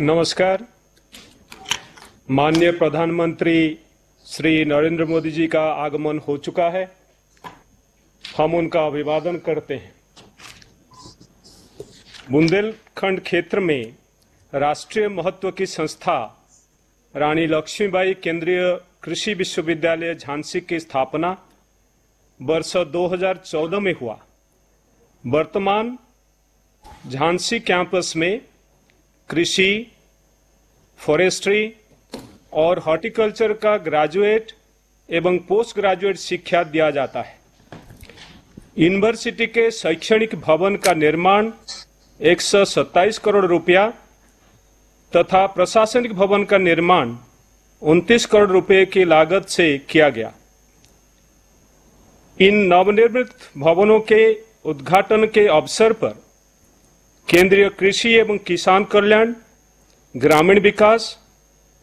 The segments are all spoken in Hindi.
नमस्कार। माननीय प्रधानमंत्री श्री नरेंद्र मोदी जी का आगमन हो चुका है। हम उनका अभिवादन करते हैं। बुंदेलखंड क्षेत्र में राष्ट्रीय महत्व की संस्था रानी लक्ष्मीबाई केंद्रीय कृषि विश्वविद्यालय झांसी की स्थापना वर्ष 2014 में हुआ। वर्तमान झांसी कैंपस में कृषि फॉरेस्ट्री और हॉर्टिकल्चर का ग्रेजुएट एवं पोस्ट ग्रेजुएट शिक्षा दिया जाता है। यूनिवर्सिटी के शैक्षणिक भवन का निर्माण एक सौ सत्ताईस करोड़ रुपया तथा प्रशासनिक भवन का निर्माण 29 करोड़ रुपए की लागत से किया गया। इन नवनिर्मित भवनों के उद्घाटन के अवसर पर केंद्रीय कृषि एवं किसान कल्याण, ग्रामीण विकास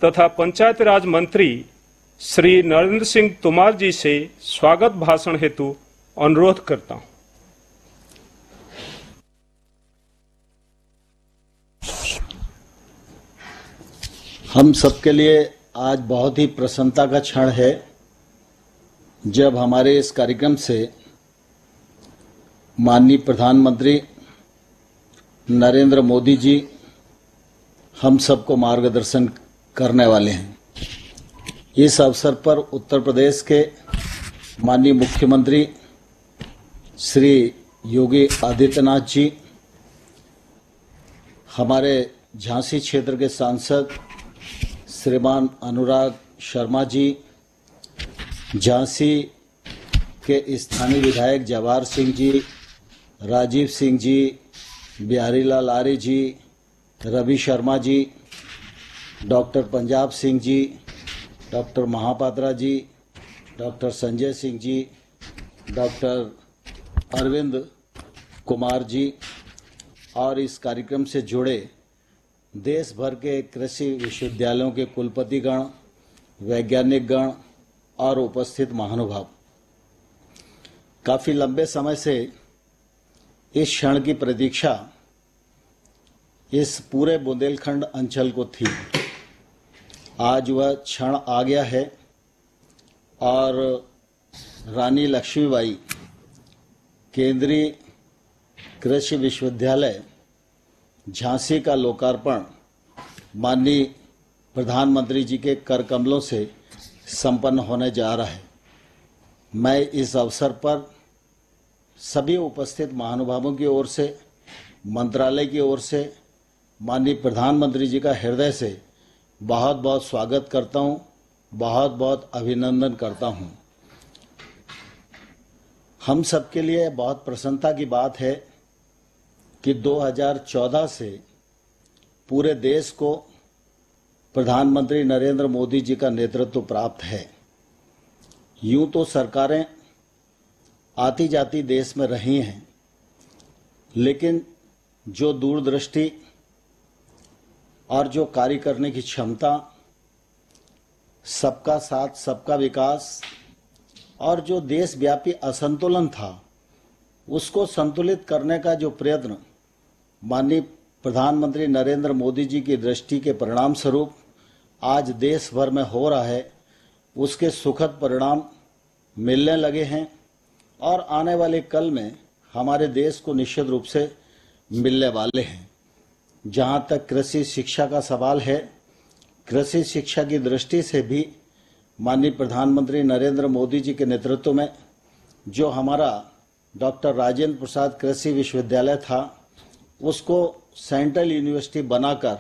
तथा पंचायत राज मंत्री श्री नरेंद्र सिंह तोमर जी से स्वागत भाषण हेतु अनुरोध करता हूँ। हम सबके लिए आज बहुत ही प्रसन्नता का क्षण है जब हमारे इस कार्यक्रम से माननीय प्रधानमंत्री नरेंद्र मोदी जी हम सबको मार्गदर्शन करने वाले हैं। इस अवसर पर उत्तर प्रदेश के माननीय मुख्यमंत्री श्री योगी आदित्यनाथ जी, हमारे झांसी क्षेत्र के सांसद श्रीमान अनुराग शर्मा जी, झांसी के स्थानीय विधायक Jawahar Singh ji, Rajeev Singh ji Biharilal Arya ji, Ravi Sharma ji, doctor Punjab Singh ji, doctor Mahapatra ji, doctor Sanjay Singh ji, doctor Arvind Kumar ji और इस कार्यक्रम से जुड़े देश भर के कृषि विश्वविद्यालयों के कुलपतिगण वैज्ञानिक गण और उपस्थित महानुभाव। काफ़ी लंबे समय से इस क्षण की प्रतीक्षा इस पूरे बुंदेलखंड अंचल को थी। आज वह क्षण आ गया है और रानी लक्ष्मीबाई केंद्रीय कृषि विश्वविद्यालय झांसी का लोकार्पण माननीय प्रधानमंत्री जी के कर कमलों से संपन्न होने जा रहा है। मैं इस अवसर पर सभी उपस्थित महानुभावों की ओर से, मंत्रालय की ओर से, माननीय प्रधानमंत्री जी का हृदय से बहुत बहुत स्वागत करता हूँ बहुत बहुत अभिनंदन करता हूँ। हम सबके लिए बहुत प्रसन्नता की बात है कि 2014 से पूरे देश को प्रधानमंत्री नरेंद्र मोदी जी का नेतृत्व प्राप्त है। यूँ तो सरकारें आती जाती देश में रही हैं। लेकिन जो दूरदृष्टि और जो कार्य करने की क्षमता, सबका साथ, सबका विकास और जो देशव्यापी असंतुलन था, उसको संतुलित करने का जो प्रयत्न माननीय प्रधानमंत्री नरेंद्र मोदी जी की दृष्टि के परिणाम स्वरूप आज देश भर में हो रहा है, उसके सुखद परिणाम मिलने लगे हैं। और आने वाले कल में हमारे देश को निश्चित रूप से मिलने वाले हैं। जहाँ तक कृषि शिक्षा का सवाल है, कृषि शिक्षा की दृष्टि से भी माननीय प्रधानमंत्री नरेंद्र मोदी जी के नेतृत्व में जो हमारा डॉक्टर राजेंद्र प्रसाद कृषि विश्वविद्यालय था, उसको सेंट्रल यूनिवर्सिटी बनाकर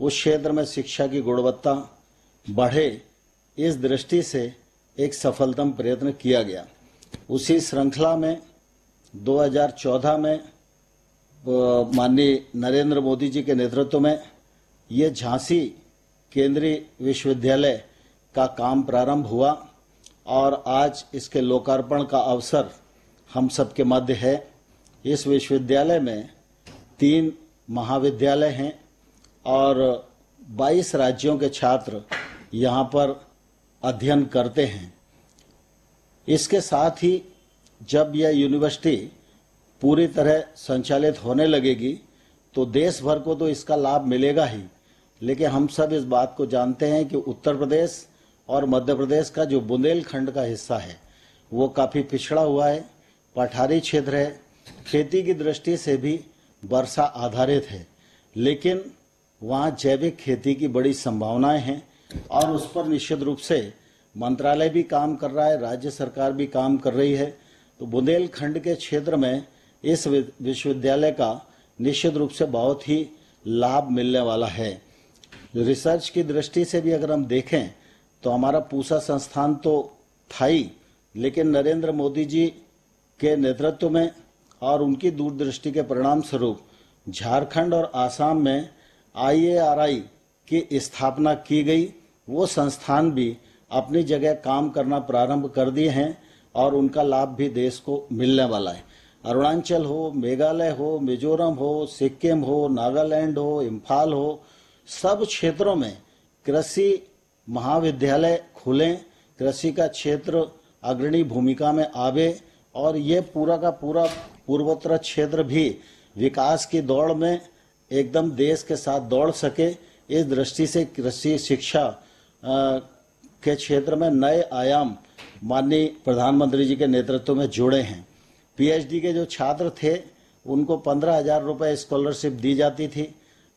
उस क्षेत्र में शिक्षा की गुणवत्ता बढ़े, इस दृष्टि से एक सफलतम प्रयत्न किया गया। उसी श्रृंखला में 2014 में माननीय नरेंद्र मोदी जी के नेतृत्व में ये झांसी केंद्रीय विश्वविद्यालय का काम प्रारंभ हुआ और आज इसके लोकार्पण का अवसर हम सबके मध्य है। इस विश्वविद्यालय में तीन महाविद्यालय हैं और 22 राज्यों के छात्र यहाँ पर अध्ययन करते हैं। इसके साथ ही जब यह यूनिवर्सिटी पूरी तरह संचालित होने लगेगी तो देश भर को तो इसका लाभ मिलेगा ही। लेकिन हम सब इस बात को जानते हैं कि उत्तर प्रदेश और मध्य प्रदेश का जो बुंदेलखंड का हिस्सा है, वो काफ़ी पिछड़ा हुआ है, पठारी क्षेत्र है। खेती की दृष्टि से भी वर्षा आधारित है, लेकिन वहाँ जैविक खेती की बड़ी संभावनाएँ हैं और उस पर निश्चित रूप से मंत्रालय भी काम कर रहा है, राज्य सरकार भी काम कर रही है। तो बुंदेलखंड के क्षेत्र में इस विश्वविद्यालय का निश्चित रूप से बहुत ही लाभ मिलने वाला है। रिसर्च की दृष्टि से भी अगर हम देखें तो हमारा पूसा संस्थान तो था ही लेकिन नरेंद्र मोदी जी के नेतृत्व में और उनकी दूरदृष्टि के परिणाम स्वरूप झारखंड और आसाम में आईएआरआई की स्थापना की गई। वो संस्थान भी अपनी जगह काम करना प्रारंभ कर दिए हैं और उनका लाभ भी देश को मिलने वाला है। अरुणाचल हो, मेघालय हो, मिजोरम हो, सिक्किम हो, नागालैंड हो, इम्फाल हो, सब क्षेत्रों में कृषि महाविद्यालय खुलें, कृषि का क्षेत्र अग्रणी भूमिका में आवे और ये पूरा का पूरा पूर्वोत्तर क्षेत्र भी विकास की दौड़ में एकदम देश के साथ दौड़ सके, इस दृष्टि से कृषि शिक्षा के क्षेत्र में नए आयाम माननीय प्रधानमंत्री जी के नेतृत्व में जुड़े हैं। पीएचडी के जो छात्र थे, उनको पंद्रह हज़ार रुपये स्कॉलरशिप दी जाती थी।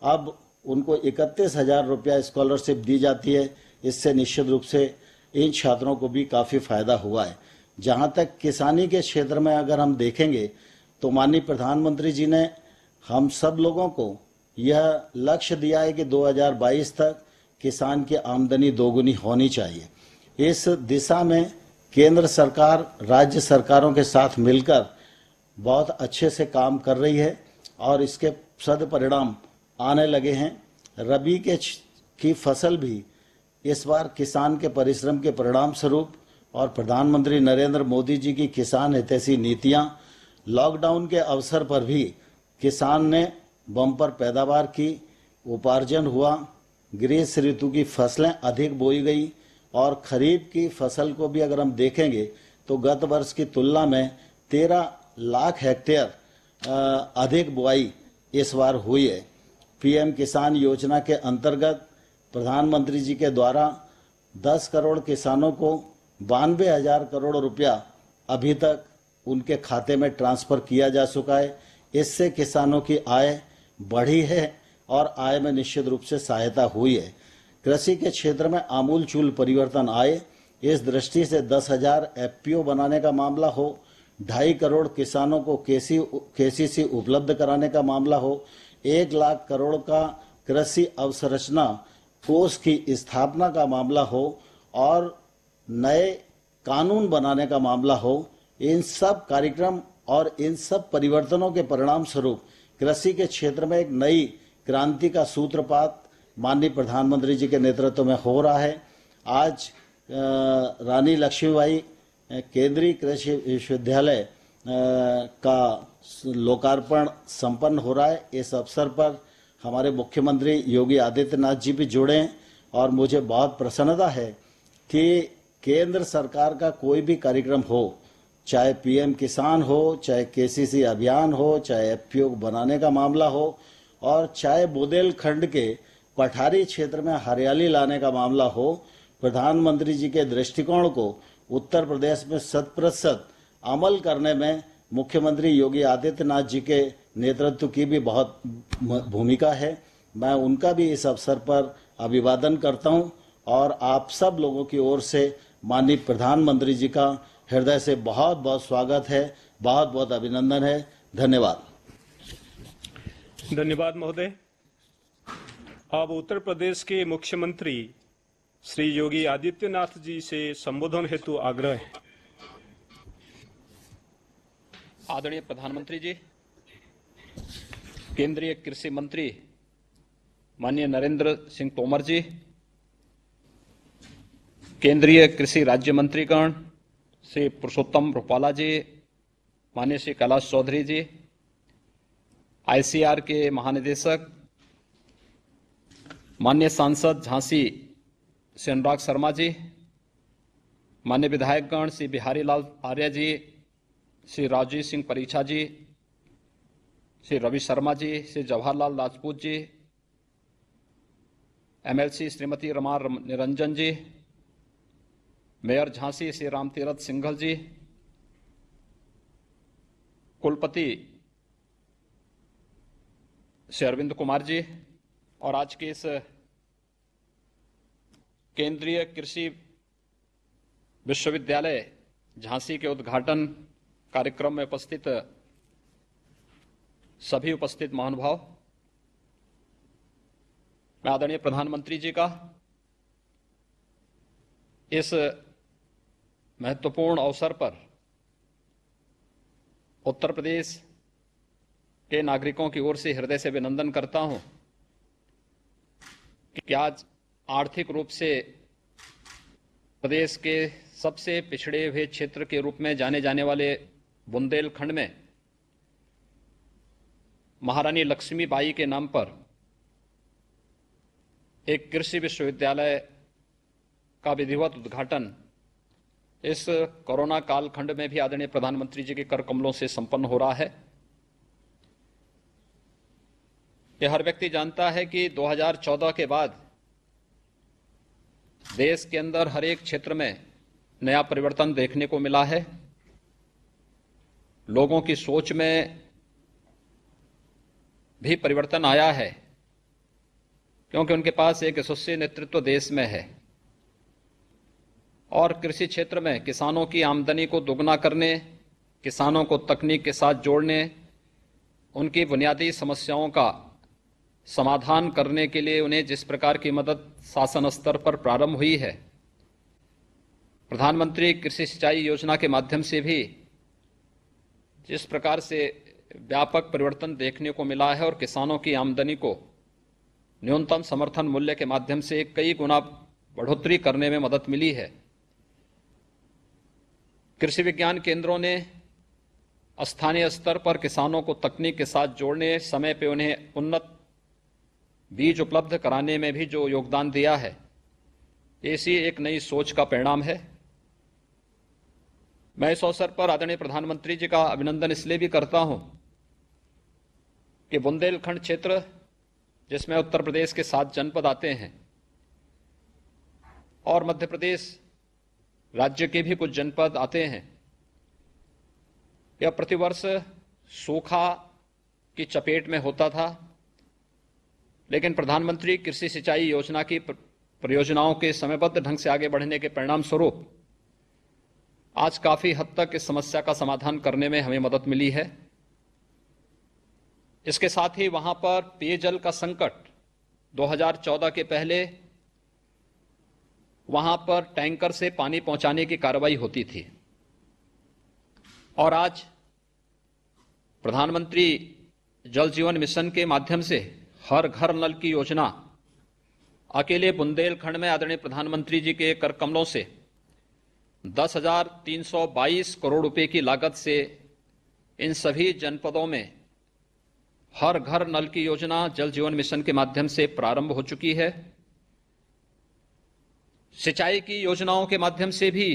अब उनको इकतीस हज़ार रुपया स्कॉलरशिप दी जाती है। इससे निश्चित रूप से इन छात्रों को भी काफ़ी फ़ायदा हुआ है। जहाँ तक किसानी के क्षेत्र में अगर हम देखेंगे तो माननीय प्रधानमंत्री जी ने हम सब लोगों को यह लक्ष्य दिया है कि 2022 तक किसान की आमदनी दोगुनी होनी चाहिए। इस दिशा में केंद्र सरकार, राज्य सरकारों के साथ मिलकर बहुत अच्छे से काम कर रही है और इसके सद परिणाम आने लगे हैं। रबी के की फ़सल भी इस बार किसान के परिश्रम के परिणाम स्वरूप और प्रधानमंत्री नरेंद्र मोदी जी की किसान हितैषी नीतियाँ लॉकडाउन के अवसर पर भी किसान ने बम्पर पैदावार की, उपार्जन हुआ ग्रीष्म ऋतु की फ़सलें अधिक बोई गई और खरीफ की फ़सल को भी अगर हम देखेंगे तो गत वर्ष की तुलना में तेरह लाख हेक्टेयर अधिक बुआई इस बार हुई है। पीएम किसान योजना के अंतर्गत प्रधानमंत्री जी के द्वारा 10 करोड़ किसानों को बानवे हज़ार करोड़ रुपया अभी तक उनके खाते में ट्रांसफ़र किया जा चुका है। इससे किसानों की आय बढ़ी है और आय में निश्चित रूप से सहायता हुई है। कृषि के क्षेत्र में आमूल चूल परिवर्तन आए। इस दृष्टि से दस हज़ार एफपीओ बनाने का मामला हो, ढाई करोड़ किसानों को केसी केसीसी उपलब्ध कराने का मामला हो, एक लाख करोड़ का कृषि अवसंरचना कोष की स्थापना का मामला हो, और नए कानून बनाने का मामला हो, इन सब कार्यक्रम और इन सब परिवर्तनों के परिणाम स्वरूप कृषि के क्षेत्र में एक नई क्रांति का सूत्रपात माननीय प्रधानमंत्री जी के नेतृत्व में हो रहा है। आज रानी लक्ष्मीबाई केंद्रीय कृषि विश्वविद्यालय का लोकार्पण संपन्न हो रहा है। इस अवसर पर हमारे मुख्यमंत्री योगी आदित्यनाथ जी भी जुड़े हैं और मुझे बहुत प्रसन्नता है कि केंद्र सरकार का कोई भी कार्यक्रम हो, चाहे पीएम किसान हो, चाहे केसीसी अभियान हो, चाहे एफपीओ बनाने का मामला हो और चाहे बुंदेलखंड के पठारी क्षेत्र में हरियाली लाने का मामला हो, प्रधानमंत्री जी के दृष्टिकोण को उत्तर प्रदेश में शत प्रतिशत अमल करने में मुख्यमंत्री योगी आदित्यनाथ जी के नेतृत्व की भी बहुत भूमिका है। मैं उनका भी इस अवसर पर अभिवादन करता हूँ और आप सब लोगों की ओर से माननीय प्रधानमंत्री जी का हृदय से बहुत बहुत स्वागत है बहुत बहुत अभिनंदन है। धन्यवाद। धन्यवाद महोदय। अब उत्तर प्रदेश के मुख्यमंत्री श्री योगी आदित्यनाथ जी से संबोधन हेतु आग्रह है। आदरणीय प्रधानमंत्री जी, केंद्रीय कृषि मंत्री माननीय नरेंद्र सिंह तोमर जी, केंद्रीय कृषि राज्य मंत्रीगण श्री पुरुषोत्तम रूपाला जी, माननीय श्री कैलाश चौधरी जी आईसीआर के महानिदेशक मान्य सांसद झांसी श्री अनुराग शर्मा जी मान्य विधायकगण श्री बिहारी लाल आर्य जी, श्री राजीव सिंह परीक्षा जी, श्री रवि शर्मा जी, श्री जवाहरलाल राजपूत जी, एमएलसी श्रीमती रमा, निरंजन जी, मेयर झांसी श्री रामतीरथ सिंघल जी, कुलपति श्री अरविंद कुमार जी और आज के इस केंद्रीय कृषि विश्वविद्यालय झांसी के उद्घाटन कार्यक्रम में उपस्थित सभी उपस्थित महानुभाव, मैं आदरणीय प्रधानमंत्री जी का इस महत्वपूर्ण अवसर पर उत्तर प्रदेश के नागरिकों की ओर से हृदय से अभिनंदन करता हूँ कि आज आर्थिक रूप से प्रदेश के सबसे पिछड़े हुए क्षेत्र के रूप में जाने जाने वाले बुंदेलखंड में महारानी लक्ष्मीबाई के नाम पर एक कृषि विश्वविद्यालय का विधिवत उद्घाटन इस कोरोना कालखंड में भी आदरणीय प्रधानमंत्री जी के कर कमलों से संपन्न हो रहा है। यह हर व्यक्ति जानता है कि 2014 के बाद देश के अंदर हर एक क्षेत्र में नया परिवर्तन देखने को मिला है। लोगों की सोच में भी परिवर्तन आया है, क्योंकि उनके पास एक यशस्वी नेतृत्व देश में है और कृषि क्षेत्र में किसानों की आमदनी को दोगुना करने, किसानों को तकनीक के साथ जोड़ने, उनकी बुनियादी समस्याओं का समाधान करने के लिए उन्हें जिस प्रकार की मदद शासन स्तर पर प्रारंभ हुई है। प्रधानमंत्री कृषि सिंचाई योजना के माध्यम से भी जिस प्रकार से व्यापक परिवर्तन देखने को मिला है और किसानों की आमदनी को न्यूनतम समर्थन मूल्य के माध्यम से कई गुना बढ़ोतरी करने में मदद मिली है। कृषि विज्ञान केंद्रों ने स्थानीय स्तर पर किसानों को तकनीक के साथ जोड़ने समय पे उन्हें उन्नत बीज उपलब्ध कराने में भी जो योगदान दिया है, ऐसी एक नई सोच का परिणाम है। मैं इस अवसर पर आदरणीय प्रधानमंत्री जी का अभिनंदन इसलिए भी करता हूँ कि बुंदेलखंड क्षेत्र, जिसमें उत्तर प्रदेश के सात जनपद आते हैं, और मध्य प्रदेश राज्य के भी कुछ जनपद आते हैं, यह प्रतिवर्ष सूखा की चपेट में होता था। लेकिन प्रधानमंत्री कृषि सिंचाई योजना की परियोजनाओं के समयबद्ध ढंग से आगे बढ़ने के परिणाम स्वरूप आज काफ़ी हद तक इस समस्या का समाधान करने में हमें मदद मिली है। इसके साथ ही वहाँ पर पेयजल का संकट 2014 के पहले वहाँ पर टैंकर से पानी पहुँचाने की कार्रवाई होती थी। और आज प्रधानमंत्री जल जीवन मिशन के माध्यम से हर घर नल की योजना। अकेले बुंदेलखंड में आदरणीय प्रधानमंत्री जी के कर कमलों से दस हज़ार तीन सौ बाईस करोड़ रुपए की लागत से इन सभी जनपदों में हर घर नल की योजना जल जीवन मिशन के माध्यम से प्रारंभ हो चुकी है। सिंचाई की योजनाओं के माध्यम से भी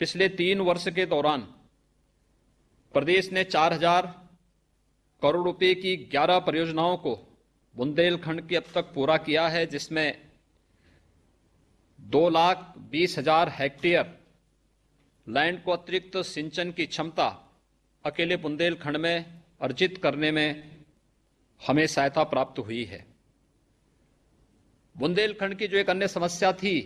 पिछले तीन वर्ष के दौरान प्रदेश ने चार हज़ार करोड़ रुपए की 11 परियोजनाओं को बुंदेलखंड की अब तक पूरा किया है, जिसमें दो लाख बीस हज़ार हेक्टेयर लैंड को अतिरिक्त सिंचन की क्षमता अकेले बुंदेलखंड में अर्जित करने में हमें सहायता प्राप्त हुई है। बुंदेलखंड की जो एक अन्य समस्या थी,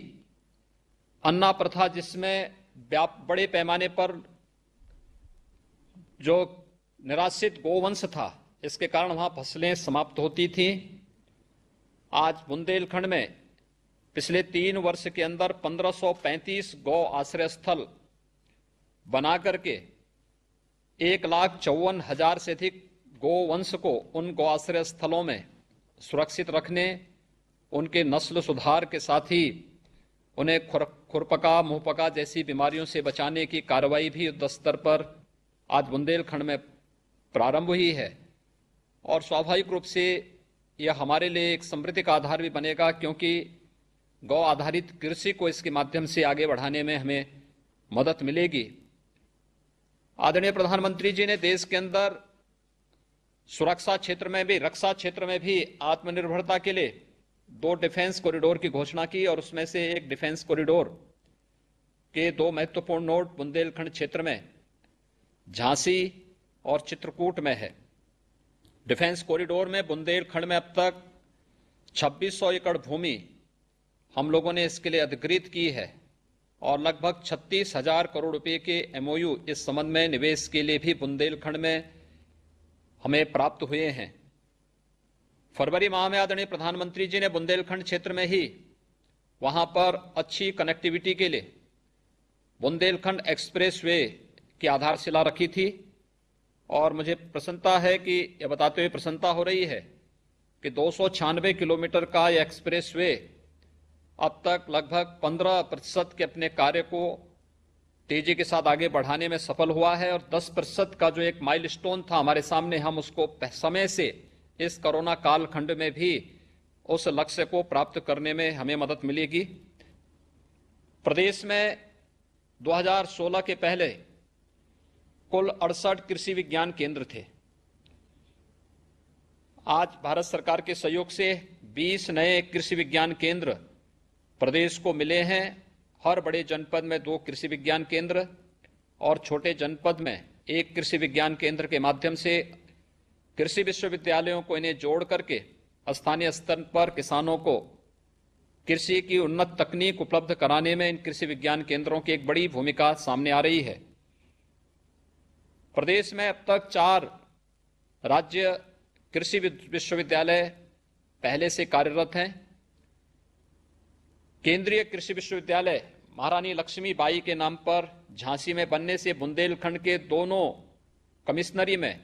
अन्ना प्रथा, जिसमें व्याप, बड़े पैमाने पर जो निराश्रित गोवंश था इसके कारण वहाँ फ़सलें समाप्त होती थीं। आज बुंदेलखंड में पिछले तीन वर्ष के अंदर 1535 गौ आश्रय स्थल बना करके एक लाख चौवन हज़ार से अधिक गोवंश को उन गौ आश्रय स्थलों में सुरक्षित रखने, उनके नस्ल सुधार के साथ ही उन्हें खुर, खुरपका, मुंहपका जैसी बीमारियों से बचाने की कार्रवाई भी युद्ध स्तर पर आज बुंदेलखंड में प्रारंभ हुई है। और स्वाभाविक रूप से यह हमारे लिए एक समृद्धि का आधार भी बनेगा, क्योंकि गौ आधारित कृषि को इसके माध्यम से आगे बढ़ाने में हमें मदद मिलेगी। आदरणीय प्रधानमंत्री जी ने देश के अंदर सुरक्षा क्षेत्र में भी, रक्षा क्षेत्र में भी आत्मनिर्भरता के लिए दो डिफेंस कॉरिडोर की घोषणा की, और उसमें से एक डिफेंस कॉरिडोर के दो महत्वपूर्ण नोड बुंदेलखंड क्षेत्र में, झांसी और चित्रकूट में है। डिफेंस कॉरिडोर में बुंदेलखंड में अब तक 2600 एकड़ भूमि हम लोगों ने इसके लिए अधिकृत की है और लगभग छत्तीस हज़ार करोड़ रुपए के एमओयू इस संबंध में निवेश के लिए भी बुंदेलखंड में हमें प्राप्त हुए हैं। फरवरी माह में आदरणीय प्रधानमंत्री जी ने बुंदेलखंड क्षेत्र में ही वहाँ पर अच्छी कनेक्टिविटी के लिए बुंदेलखंड एक्सप्रेस वे की आधारशिला रखी थी। और मुझे प्रसन्नता है कि यह बताते हुए प्रसन्नता हो रही है कि दो सौ छियानवे किलोमीटर का यह एक्सप्रेस वे अब तक लगभग 15 प्रतिशत के अपने कार्य को तेज़ी के साथ आगे बढ़ाने में सफल हुआ है और 10 प्रतिशत का जो एक माइलस्टोन था हमारे सामने, हम उसको समय से इस कोरोना कालखंड में भी उस लक्ष्य को प्राप्त करने में हमें मदद मिलेगी। प्रदेश में 2016 के पहले कुल अड़सठ कृषि विज्ञान केंद्र थे। आज भारत सरकार के सहयोग से 20 नए कृषि विज्ञान केंद्र प्रदेश को मिले हैं। हर बड़े जनपद में दो कृषि विज्ञान केंद्र और छोटे जनपद में एक कृषि विज्ञान केंद्र के माध्यम से कृषि विश्वविद्यालयों को इन्हें जोड़ करके स्थानीय स्तर पर किसानों को कृषि की उन्नत तकनीक उपलब्ध कराने में इन कृषि विज्ञान केंद्रों की एक बड़ी भूमिका सामने आ रही है। प्रदेश में अब तक चार राज्य कृषि विश्वविद्यालय पहले से कार्यरत हैं। केंद्रीय कृषि विश्वविद्यालय महारानी लक्ष्मी बाई के नाम पर झांसी में बनने से बुंदेलखंड के दोनों कमिश्नरी में,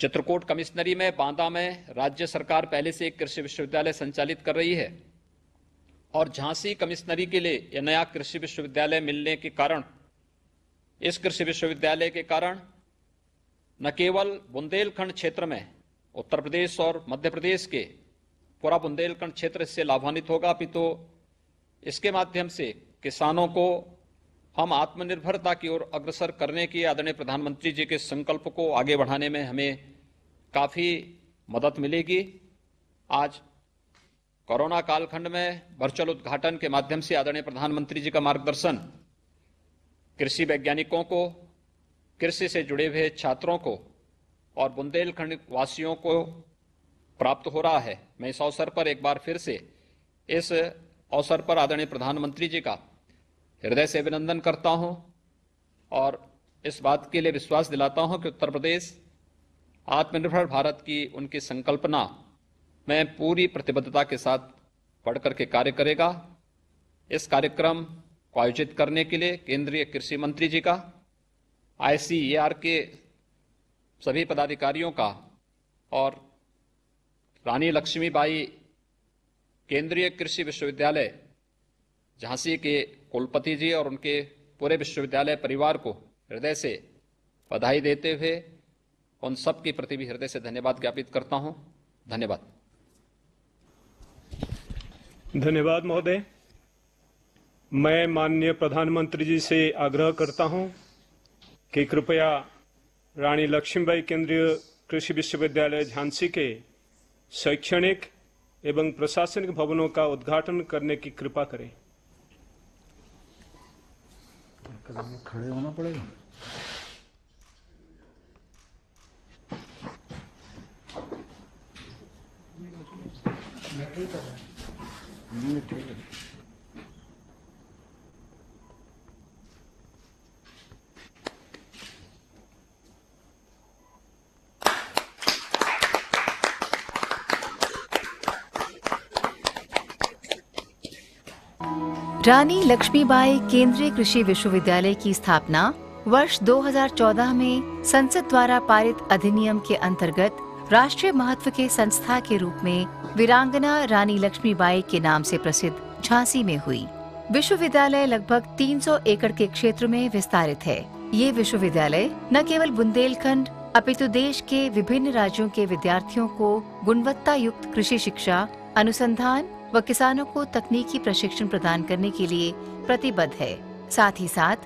चित्रकूट कमिश्नरी में, बांदा में राज्य सरकार पहले से एक कृषि विश्वविद्यालय संचालित कर रही है। और झांसी कमिश्नरी के लिए यह नया कृषि विश्वविद्यालय मिलने के कारण इस कृषि विश्वविद्यालय के कारण न केवल बुंदेलखंड क्षेत्र में उत्तर प्रदेश और मध्य प्रदेश के पूरा बुंदेलखंड क्षेत्र इससे लाभान्वित होगा, अपितु तो इसके माध्यम से किसानों को हम आत्मनिर्भरता की ओर अग्रसर करने की आदरणीय प्रधानमंत्री जी के संकल्प को आगे बढ़ाने में हमें काफ़ी मदद मिलेगी। आज कोरोना कालखंड में वर्चुअल उद्घाटन के माध्यम से आदरणीय प्रधानमंत्री जी का मार्गदर्शन कृषि वैज्ञानिकों को, कृषि से जुड़े हुए छात्रों को और बुंदेलखंड वासियों को प्राप्त हो रहा है। मैं इस अवसर पर एक बार फिर से इस अवसर पर आदरणीय प्रधानमंत्री जी का हृदय से अभिनंदन करता हूँ और इस बात के लिए विश्वास दिलाता हूँ कि उत्तर प्रदेश, आत्मनिर्भर भारत की उनकी संकल्पना में पूरी प्रतिबद्धता के साथ बढ़कर के कार्य करेगा। इस कार्यक्रम को आयोजित करने के लिए केंद्रीय कृषि मंत्री जी का, आईसीएआर के सभी पदाधिकारियों का और रानी लक्ष्मीबाई केंद्रीय कृषि विश्वविद्यालय, झांसी के कुलपति जी और उनके पूरे विश्वविद्यालय परिवार को हृदय से बधाई देते हुए उन सब के प्रति भी हृदय से धन्यवाद ज्ञापित करता हूँ। धन्यवाद। धन्यवाद महोदय। मैं माननीय प्रधानमंत्री जी से आग्रह करता हूँ कि कृपया रानी लक्ष्मीबाई केंद्रीय कृषि विश्वविद्यालय झांसी के शैक्षणिक एवं प्रशासनिक भवनों का उद्घाटन करने की कृपा करें। खड़े होना पड़ेगा। ठीक है। रानी लक्ष्मीबाई केंद्रीय कृषि विश्वविद्यालय की स्थापना वर्ष 2014 में संसद द्वारा पारित अधिनियम के अंतर्गत राष्ट्रीय महत्व के संस्था के रूप में वीरांगना रानी लक्ष्मीबाई के नाम से प्रसिद्ध झांसी में हुई। विश्वविद्यालय लगभग 300 एकड़ के क्षेत्र में विस्तारित है। ये विश्वविद्यालय न केवल बुंदेलखंड, अपितु देश के विभिन्न राज्यों के विद्यार्थियों को गुणवत्ता युक्त कृषि शिक्षा, अनुसंधान व किसानों को तकनीकी प्रशिक्षण प्रदान करने के लिए प्रतिबद्ध है। साथ ही साथ,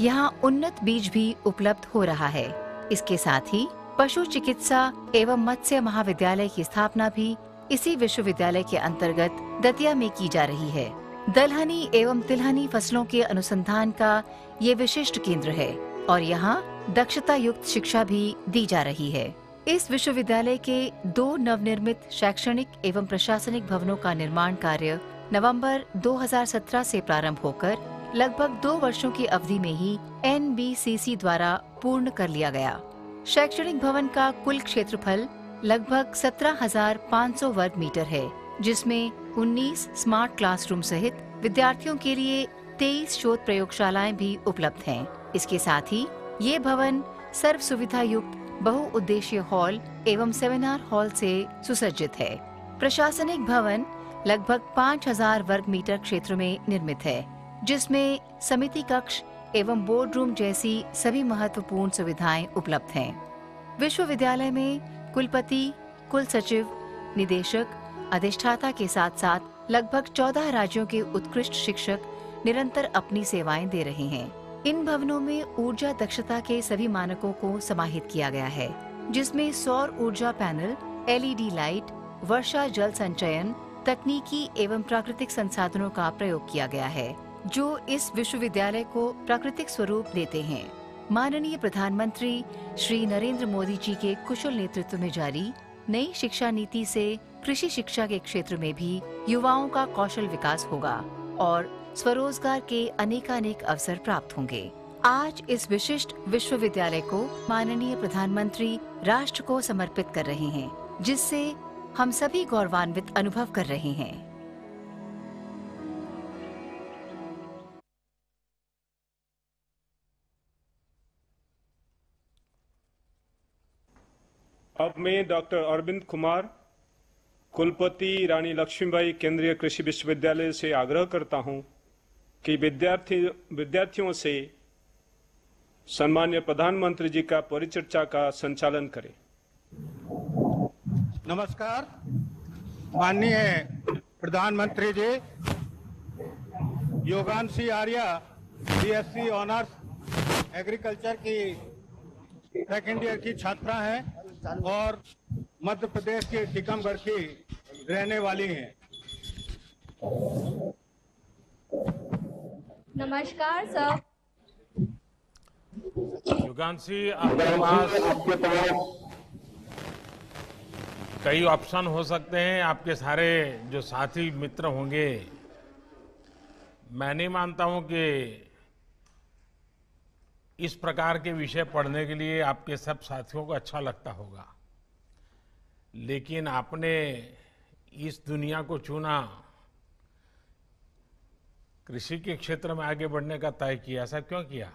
यहाँ उन्नत बीज भी उपलब्ध हो रहा है। इसके साथ ही पशु चिकित्सा एवं मत्स्य महाविद्यालय की स्थापना भी इसी विश्वविद्यालय के अंतर्गत दतिया में की जा रही है। दलहनी एवं तिलहनी फ़सलों के अनुसंधान का ये विशिष्ट केंद्र है और यहाँ दक्षता युक्त शिक्षा भी दी जा रही है। इस विश्वविद्यालय के दो नवनिर्मित शैक्षणिक एवं प्रशासनिक भवनों का निर्माण कार्य नवंबर 2017 से प्रारंभ होकर लगभग दो वर्षों की अवधि में ही NBCC द्वारा पूर्ण कर लिया गया शैक्षणिक भवन का कुल क्षेत्रफल लगभग 17,500 वर्ग मीटर है जिसमें 19 स्मार्ट क्लासरूम सहित विद्यार्थियों के लिए 23 शोध प्रयोगशालाएँ भी उपलब्ध हैं। इसके साथ ही ये भवन सर्व सुविधा युक्त बहुउद्देशीय हॉल एवं सेमिनार हॉल से सुसज्जित है। प्रशासनिक भवन लगभग 5000 वर्ग मीटर क्षेत्र में निर्मित है, जिसमें समिति कक्ष एवं बोर्ड रूम जैसी सभी महत्वपूर्ण सुविधाएँ उपलब्ध हैं। विश्वविद्यालय में कुलपति, कुल सचिव, निदेशक, अधिष्ठाता के साथ साथ लगभग 14 राज्यों के उत्कृष्ट शिक्षक निरंतर अपनी सेवाएँ दे रहे हैं। इन भवनों में ऊर्जा दक्षता के सभी मानकों को समाहित किया गया है, जिसमें सौर ऊर्जा पैनल, एलईडी लाइट, वर्षा जल संचयन, तकनीकी एवं प्राकृतिक संसाधनों का प्रयोग किया गया है, जो इस विश्वविद्यालय को प्राकृतिक स्वरूप देते हैं। माननीय प्रधानमंत्री श्री नरेंद्र मोदी जी के कुशल नेतृत्व में जारी नई शिक्षा नीति से कृषि शिक्षा के क्षेत्र में भी युवाओं का कौशल विकास होगा और स्वरोजगार के अनेकानेक अवसर प्राप्त होंगे। आज इस विशिष्ट विश्वविद्यालय को माननीय प्रधानमंत्री राष्ट्र को समर्पित कर रहे हैं, जिससे हम सभी गौरवान्वित अनुभव कर रहे हैं। अब मैं डॉक्टर अरविंद कुमार, कुलपति रानी लक्ष्मीबाई केंद्रीय कृषि विश्वविद्यालय से आग्रह करता हूँ कि विद्यार्थी, विद्यार्थियों से सम्मान्य प्रधानमंत्री जी का परिचर्चा का संचालन करें। नमस्कार। माननीय प्रधानमंत्री जी, Yoganshi Arya, BSc honours, agriculture की सेकेंड ईयर की छात्रा हैं और मध्य प्रदेश के टीकमगढ़ की रहने वाली हैं। नमस्कार, सर। युगांशी, आपके पास कई ऑप्शन हो सकते हैं। आपके सारे जो साथी, मित्र होंगे, मैं नहीं मानता हूँ कि इस प्रकार के विषय पढ़ने के लिए आपके सब साथियों को अच्छा लगता होगा। लेकिन आपने इस दुनिया को चुना कृषि के क्षेत्र में आगे बढ़ने का तय किया, ऐसा क्यों किया?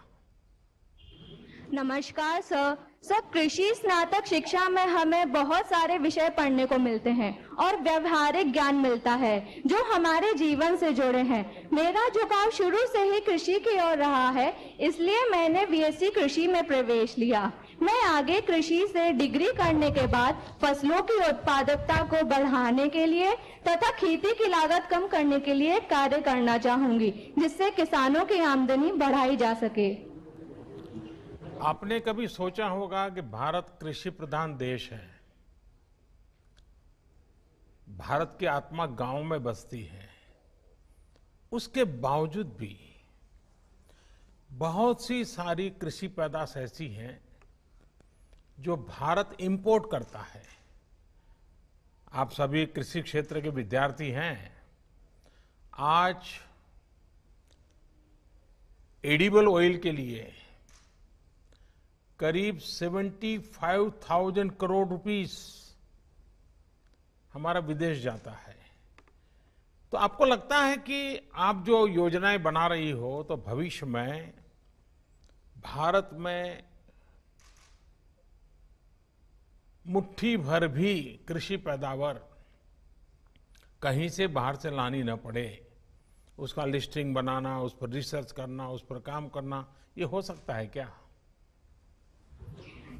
नमस्कार, सर। सर, कृषि स्नातक शिक्षा में हमें बहुत सारे विषय पढ़ने को मिलते हैं और व्यवहारिक ज्ञान मिलता है, जो हमारे जीवन से जुड़े हैं। मेरा झुकाव शुरू से ही कृषि की ओर रहा है, इसलिए मैंने बीएससी कृषि में प्रवेश लिया। मैं आगे कृषि से डिग्री करने के बाद फ़सलों की उत्पादकता को बढ़ाने के लिए तथा खेती की लागत कम करने के लिए कार्य करना चाहूँगी, जिससे किसानों की आमदनी बढ़ाई जा सके। आपने कभी सोचा होगा कि भारत कृषि प्रधान देश है? भारत की आत्मा गाँव में बसती है। उसके बावजूद भी बहुत सी सारी कृषि पैदाश ऐसी हैं जो भारत इंपोर्ट करता है। आप सभी कृषि क्षेत्र के विद्यार्थी हैं। आज एडिबल ऑयल के लिए करीब 75,000 करोड़ रुपीस हमारा विदेश जाता है। तो आपको लगता है कि आप जो योजनाएँ बना रही हो तो भविष्य में भारत में मुट्ठी भर भी कृषि पैदावार कहीं से बाहर से लानी न पड़े। उसका लिस्टिंग बनाना, उस पर रिसर्च करना, उस पर काम करना, ये हो सकता है क्या?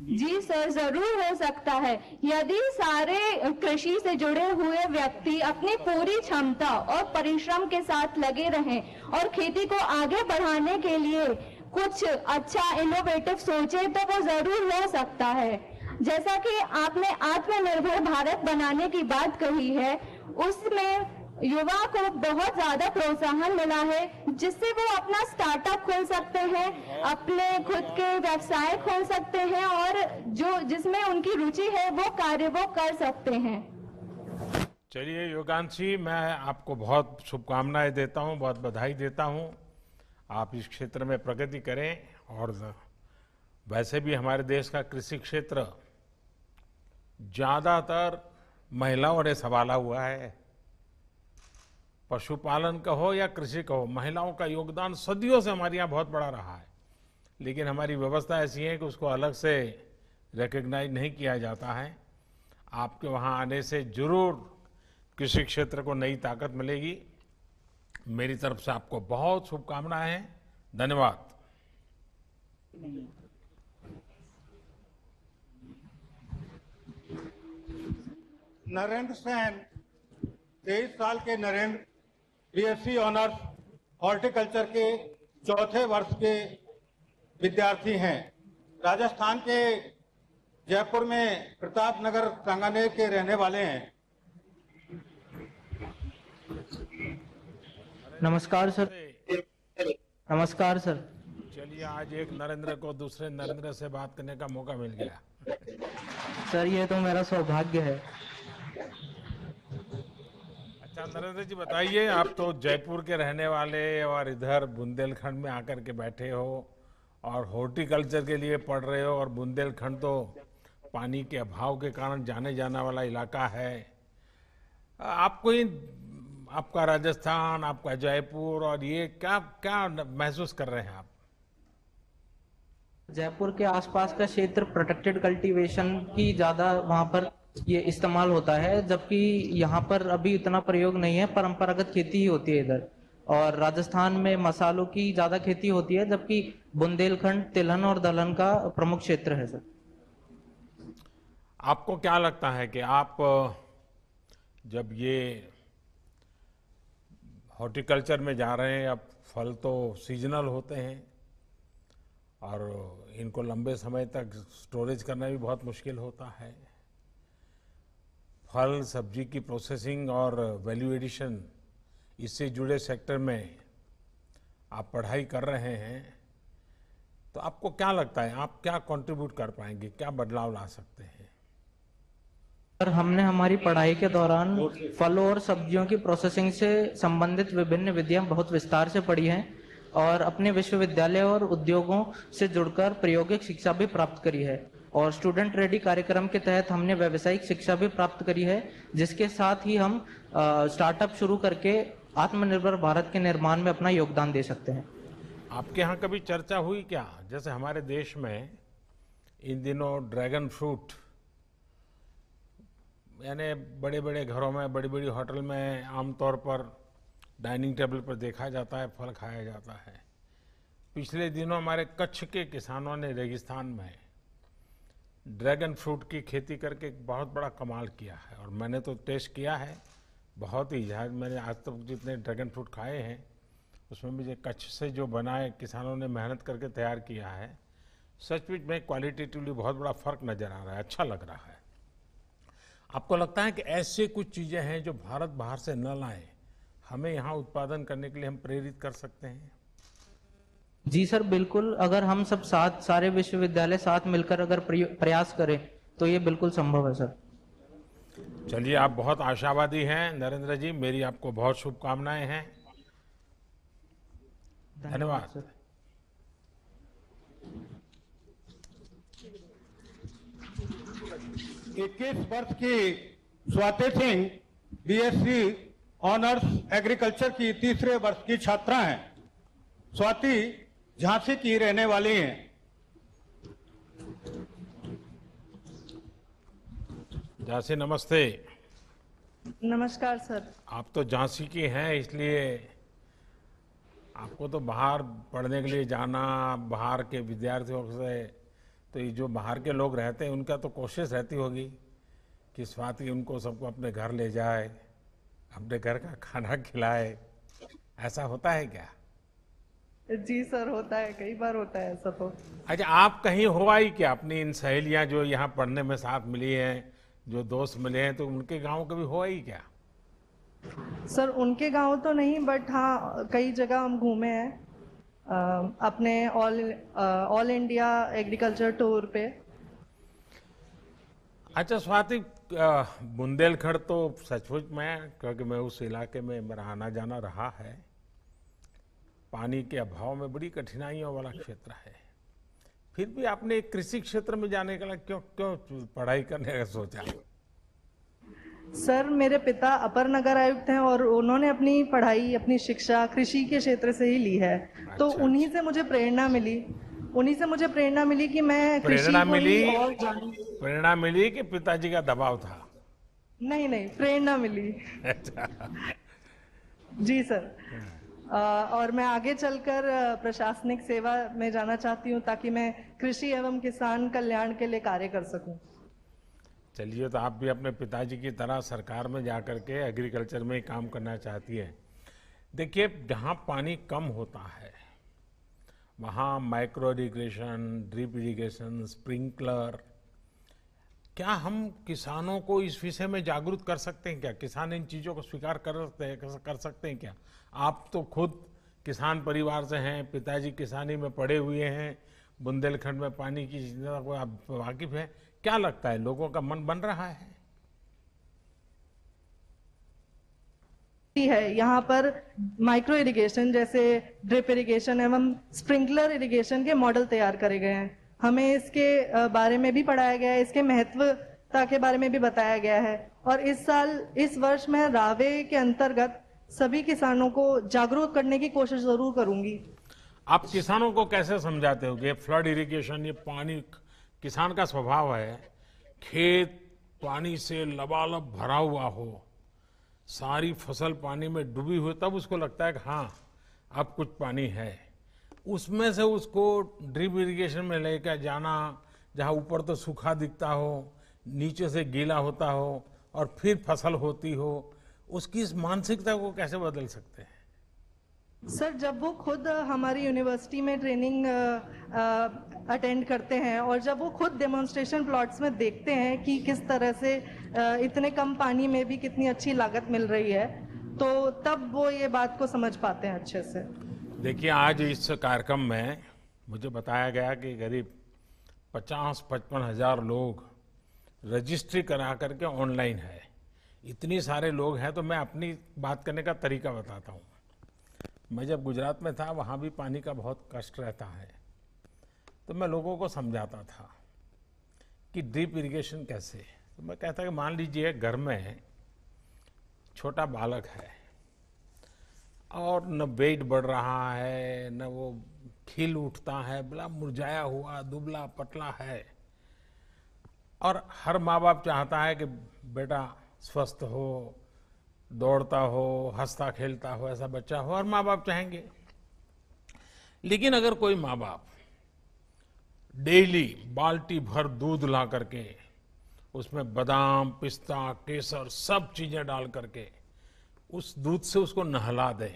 जी सर, ज़रूर हो सकता है। यदि सारे कृषि से जुड़े हुए व्यक्ति अपनी पूरी क्षमता और परिश्रम के साथ लगे रहें और खेती को आगे बढ़ाने के लिए कुछ अच्छा इनोवेटिव सोचे तो वो ज़रूर हो सकता है। जैसा कि आपने आत्मनिर्भर भारत बनाने की बात कही है, उसमें युवा को बहुत ज़्यादा प्रोत्साहन मिला है, जिससे वो अपना स्टार्टअप खोल सकते हैं, अपने खुद के व्यवसाय खोल सकते हैं, और जो, जिसमें उनकी रुचि है, वो कार्य वो कर सकते हैं। चलिए योगांशी, मैं आपको बहुत शुभकामनाएँ देता हूँ, बहुत बधाई देता हूँ। आप इस क्षेत्र में प्रगति करें, और वैसे भी हमारे देश का कृषि क्षेत्र ज़्यादातर महिलाओं ने संभाला हुआ है। पशुपालन कहो या कृषि कहो महिलाओं का योगदान सदियों से हमारे यहाँ बहुत बड़ा रहा है। लेकिन हमारी व्यवस्था ऐसी है कि उसको अलग से रिकग्नाइज नहीं किया जाता है। आपके वहाँ आने से ज़रूर कृषि क्षेत्र को नई ताकत मिलेगी। मेरी तरफ़ से आपको बहुत शुभकामनाएँ हैं। धन्यवाद। नरेंद्र सेन तेईस साल के नरेंद्र बीएससी ऑनर्स हॉर्टिकल्चर के चौथे वर्ष के विद्यार्थी हैं। राजस्थान के जयपुर में प्रताप नगर सांगानेर के रहने वाले हैं। नमस्कार सर। नमस्कार सर। चलिए आज एक नरेंद्र को दूसरे नरेंद्र से बात करने का मौका मिल गया। सर ये तो मेरा सौभाग्य है। अच्छा नरेंद्र जी बताइए, आप तो जयपुर के रहने वाले और इधर बुंदेलखंड में आकर के बैठे हो और हॉर्टिकल्चर के लिए पढ़ रहे हो और बुंदेलखंड तो पानी के अभाव के कारण जाने जाना वाला इलाका है। आपको इन, आपका राजस्थान, आपका जयपुर और ये क्या क्या महसूस कर रहे हैं आप? जयपुर के आसपास का क्षेत्र प्रोटेक्टेड कल्टीवेशन की ज़्यादा वहाँ पर ये इस्तेमाल होता है, जबकि यहाँ पर अभी इतना प्रयोग नहीं है, परंपरागत खेती ही होती है इधर। और राजस्थान में मसालों की ज़्यादा खेती होती है, जबकि बुंदेलखंड, तिलहन और दलहन का प्रमुख क्षेत्र है सर। आपको क्या लगता है कि आप, जब ये हॉर्टिकल्चर में जा रहे हैं, अब फल तो सीजनल होते हैं, और इनको लंबे समय तक स्टोरेज करना भी बहुत मुश्किल होता है। फल, सब्ज़ी की प्रोसेसिंग और वैल्यू एडिशन इससे जुड़े सेक्टर में आप पढ़ाई कर रहे हैं तो आपको क्या लगता है, आप क्या कंट्रीब्यूट कर पाएँगे, क्या बदलाव ला सकते हैं? सर, हमने हमारी पढ़ाई के दौरान फलों और सब्जियों की प्रोसेसिंग से संबंधित विभिन्न विधियाँ बहुत विस्तार से पढ़ी हैं और अपने विश्वविद्यालय और उद्योगों से जुड़कर प्रायोगिक शिक्षा भी प्राप्त करी है। और स्टूडेंट रेडी कार्यक्रम के तहत हमने व्यावसायिक शिक्षा भी प्राप्त करी है, जिसके साथ ही हम स्टार्टअप शुरू करके आत्मनिर्भर भारत के निर्माण में अपना योगदान दे सकते हैं। आपके यहाँ कभी चर्चा हुई क्या? जैसे हमारे देश में इन दिनों ड्रैगन फ्रूट यानी बड़े बड़े घरों में बड़ी बड़ी होटल में आमतौर पर डाइनिंग टेबल पर देखा जाता है, फल खाया जाता है। पिछले दिनों हमारे कच्छ के किसानों ने रेगिस्तान में ड्रैगन फ्रूट की खेती करके एक बहुत बड़ा कमाल किया है। और मैंने तो टेस्ट किया है, बहुत ही शायद मैंने आज तक तो जितने ड्रैगन फ्रूट खाए हैं, उसमें मुझे कच्छ से जो बनाए किसानों ने मेहनत करके तैयार किया है, सचमुच में क्वालिटेटिवली बहुत बड़ा फ़र्क नज़र आ रहा है अच्छा लग रहा है। आपको लगता है कि ऐसे कुछ चीज़ें हैं जो भारत बाहर से न लाए, हमें यहाँ उत्पादन करने के लिए हम प्रेरित कर सकते हैं? जी सर बिल्कुल। अगर हम सब साथ सारे विश्वविद्यालय साथ मिलकर अगर प्रयास करें तो ये बिल्कुल संभव है सर। चलिए आप बहुत आशावादी हैं। नरेंद्र जी मेरी आपको बहुत शुभकामनाएँ हैं। धन्यवाद इक्कीस वर्ष की Swati Singh BSc honours agriculture की तीसरे वर्ष की छात्रा हैं। स्वाति झांसी की रहने वाली हैं। झांसी नमस्ते। नमस्कार सर। आप तो झांसी की हैं इसलिए आपको तो बाहर पढ़ने के लिए जाना बाहर के विद्यार्थियों से तो ये जो बाहर के लोग रहते हैं उनका तो कोशिश रहती होगी कि स्वाति उनको सबको अपने घर ले जाए अपने घर का खाना खिलाए। ऐसा होता है क्या? जी सर होता है कई बार होता है ऐसा तो। अच्छा आप कहीं हो आई क्या अपनी इन सहेलियाँ जो यहाँ पढ़ने में साथ मिली हैं जो दोस्त मिले हैं तो उनके गाँव कभी हो आई क्या? सर उनके गाँव तो नहीं बट हाँ कई जगह हम घूमे हैं। अपने all all India agriculture tour पे। अच्छा स्वाति बुंदेलखंड तो सचमुच में क्योंकि मैं उस इलाके में मेरा आना जाना रहा है। पानी के अभाव में बड़ी कठिनाइयों वाला क्षेत्र है। फिर भी आपने कृषि क्षेत्र में जाने के क्यों क्यों पढ़ाई करने का सोचा? सर मेरे पिता अपर नगर आयुक्त हैं और उन्होंने अपनी पढ़ाई अपनी शिक्षा कृषि के क्षेत्र से ही ली है। अच्छा, तो अच्छा, उन्हीं से मुझे प्रेरणा मिली। उन्हीं से मुझे प्रेरणा मिली कि मैं प्रेरणा मिली प्रेरणा मिली कि पिताजी का दबाव था? नहीं नहीं प्रेरणा मिली। अच्छा। जी सर। अ, और मैं आगे चलकर प्रशासनिक सेवा में जाना चाहती हूँ ताकि मैं कृषि एवं किसान कल्याण के लिए कार्य कर सकूँ। चलिए तो आप भी अपने पिताजी की तरह सरकार में जाकर के एग्रीकल्चर में ही काम करना चाहती है। देखिए, जहाँ पानी कम होता है, वहाँ micro irrigation, drip irrigation, sprinkler, क्या हम किसानों को इस विषय में जागरूक कर सकते हैं क्या? किसान इन चीज़ों को स्वीकार कर सकते हैं, कर सकते हैं क्या? आप तो खुद किसान परिवार से हैं, पिताजी किसानी में पड़े हुए हैं, बुंदेलखंड में पानी की चिंता को आप वाकिफ हैं, क्या लगता है लोगों का मन बन रहा है? है, यहाँ पर माइक्रो इरिगेशन जैसे ड्रिप इरिगेशन एवं स्प्रिंकलर इरिगेशन के मॉडल तैयार करे गए हैं। हमें इसके बारे में भी पढ़ाया गया है, इसके महत्वता के बारे में भी बताया गया है। और इस साल, इस वर्ष में रावे के अंतर्गत सभी किसानों को जागरूक करने की कोशिश ज़रूर करूँगी। आप किसानों को कैसे समझाते हो ये फ्लड इरिगेशन, ये पानी किसान का स्वभाव है? खेत पानी से लबालब भरा हुआ हो, सारी फ़सल पानी में डूबी हुई तब उसको लगता है कि हाँ अब कुछ पानी है। उसमें से उसको ड्रिप इरिगेशन में लेकर जाना, जहाँ ऊपर तो सूखा दिखता हो, नीचे से गीला होता हो, और फिर फ़सल होती हो उसकी इस मानसिकता को कैसे बदल सकते हैं? सर जब वो खुद हमारी यूनिवर्सिटी में ट्रेनिंग अटेंड करते हैं और जब वो खुद डेमोन्स्ट्रेशन प्लॉट्स में देखते हैं कि किस तरह से इतने कम पानी में भी कितनी अच्छी लागत मिल रही है तो तब वो ये बात को समझ पाते हैं अच्छे से। देखिए आज इस कार्यक्रम में मुझे बताया गया कि करीब पचास पचपन हज़ार लोग रजिस्ट्री करा करके ऑनलाइन है। इतनी सारे लोग हैं तो मैं अपनी बात करने का तरीका बताता हूँ। मैं जब गुजरात में था, वहाँ भी पानी का बहुत कष्ट रहता है। तो मैं लोगों को समझाता था कि ड्रिप इरिगेशन कैसे? तो मैं कहता कि मान लीजिए घर में छोटा बालक है और न वेट बढ़ रहा है, न वो खिल उठता है, बड़ा मुरझाया हुआ, दुबला पतला है। और हर माँ बाप चाहता है कि बेटा स्वस्थ हो, दौड़ता हो, हंसता खेलता हो, ऐसा बच्चा हो, और माँ बाप चाहेंगे। लेकिन अगर कोई माँ बाप डेली बाल्टी भर दूध ला करके, उसमें बादाम, पिस्ता, केसर, सब चीज़ें डाल करके उस दूध से उसको नहला दे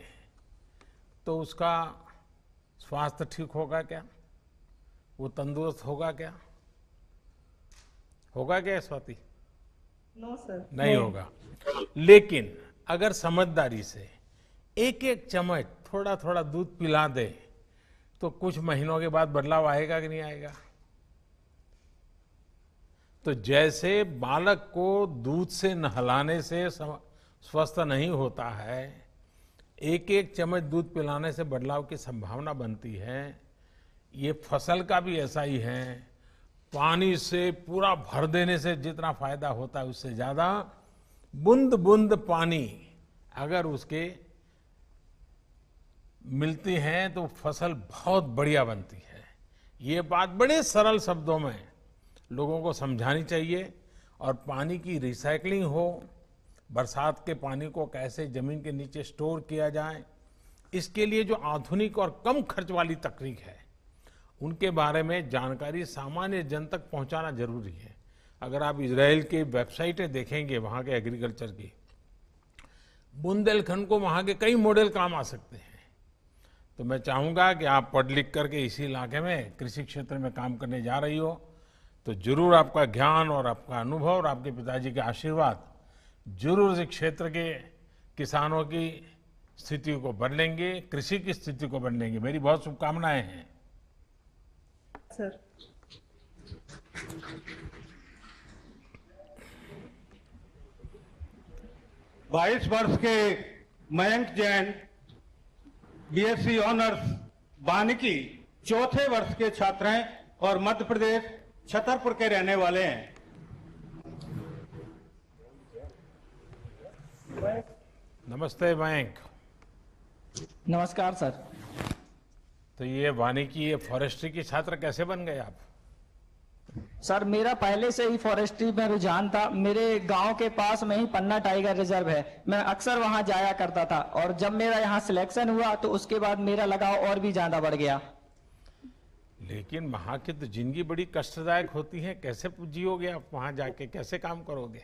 तो उसका स्वास्थ्य ठीक होगा क्या? वो तंदुरुस्त होगा क्या? होगा क्या स्वाति? नो सर नहीं होगा। लेकिन अगर समझदारी से एक एक चम्मच थोड़ा थोड़ा दूध पिला दे तो कुछ महीनों के बाद बदलाव आएगा कि नहीं आएगा? तो जैसे बालक को दूध से नहलाने से स्वस्थ नहीं होता है एक एक चम्मच दूध पिलाने से बदलाव की संभावना बनती है। ये फ़सल का भी ऐसा ही है। पानी से पूरा भर देने से जितना फ़ायदा होता है उससे ज़्यादा। बूंद बूंद पानी अगर उसके मिलती हैं तो फ़सल बहुत बढ़िया बनती है। ये बात बड़े सरल शब्दों में लोगों को समझानी चाहिए और पानी की रिसाइकलिंग हो, बरसात के पानी को कैसे ज़मीन के नीचे स्टोर किया जाए, इसके लिए जो आधुनिक और कम खर्च वाली तकनीक है उनके बारे में जानकारी सामान्य जन तक पहुंचाना ज़रूरी है। अगर आप इसराइल की वेबसाइटें देखेंगे वहाँ के एग्रीकल्चर की, बुंदेलखंड को वहाँ के कई मॉडल काम आ सकते हैं। तो मैं चाहूँगा कि आप पढ़ लिख करके इसी इलाके में, कृषि क्षेत्र में काम करने जा रही हो तो ज़रूर आपका ज्ञान और आपका अनुभव और आपके पिताजी के आशीर्वाद ज़रूर इस क्षेत्र के किसानों की स्थिति को बदलेंगे, कृषि की स्थिति को बदलेंगे। मेरी बहुत शुभकामनाएँ हैं। सर। बाईस वर्ष के मयंक जैन बीएससी ऑनर्स वानिकी चौथे वर्ष के छात्र हैं और मध्य प्रदेश छतरपुर के रहने वाले हैं। नमस्ते मयंक। नमस्कार सर। तो ये वानिकी ये फॉरेस्ट्री की छात्र कैसे बन गए आप? सर मेरा पहले से ही फॉरेस्ट्री में रुझान था। मेरे गाँव के पास में ही पन्ना टाइगर रिज़र्व है। मैं अक्सर वहाँ जाया करता था और जब मेरा यहाँ सिलेक्शन हुआ तो उसके बाद मेरा लगाव और भी ज़्यादा बढ़ गया। लेकिन वहाँ की तो ज़िंदगी बड़ी कष्टदायक होती है। कैसे जियोगे आप वहाँ जाके? कैसे काम करोगे?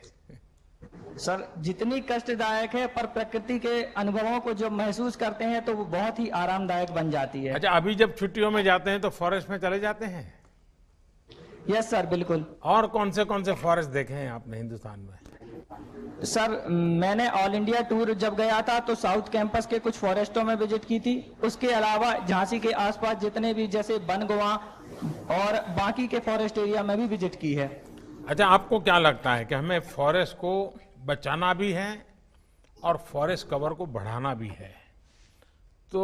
सर जितनी कष्टदायक है पर प्रकृति के अनुभवों को जब महसूस करते हैं तो वो बहुत ही आरामदायक बन जाती है। अच्छा अभी जब छुट्टियों में जाते हैं तो फॉरेस्ट में चले जाते हैं? यस सर बिल्कुल। और कौन से कौन से फॉरेस्ट देखे हैं आपने हिंदुस्तान में? सर मैंने ऑल इंडिया टूर जब गया था तो साउथ कैंपस के कुछ फॉरेस्टों में विज़िट की थी। उसके अलावा झांसी के आसपास जितने भी जैसे बनगुआ और बाकी के फॉरेस्ट एरिया में भी विज़िट की है। अच्छा आपको क्या लगता है कि हमें फॉरेस्ट को बचाना भी है और फॉरेस्ट कवर को बढ़ाना भी है? तो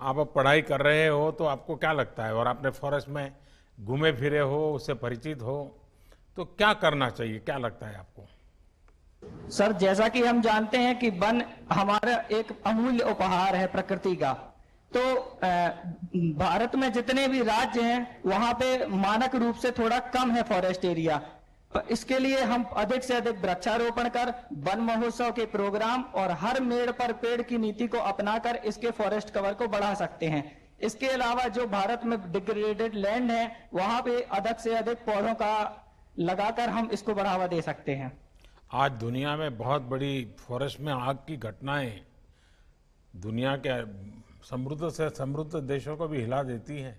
आप अब पढ़ाई कर रहे हो तो आपको क्या लगता है? और आपने फॉरेस्ट में घूमे फिरे हो, उससे परिचित हो तो क्या करना चाहिए? क्या लगता है आपको? सर, जैसा कि हम जानते हैं कि वन हमारा एक अमूल्य उपहार है प्रकृति का। तो भारत में जितने भी राज्य हैं, वहाँ पे मानक रूप से थोड़ा कम है फॉरेस्ट एरिया इसके लिए हम अधिक से अधिक वृक्षारोपण कर, वन महोत्सव के प्रोग्राम और हर मेड़ पर पेड़ की नीति को अपनाकर इसके फॉरेस्ट कवर को बढ़ा सकते हैं। इसके अलावा जो भारत में डिग्रेडेड लैंड है, वहाँ पे अधिक से अधिक पौधों का लगाकर हम इसको बढ़ावा दे सकते हैं। आज दुनिया में बहुत बड़ी फॉरेस्ट में आग की घटनाएँ दुनिया के समृद्ध से समृद्ध देशों को भी हिला देती हैं।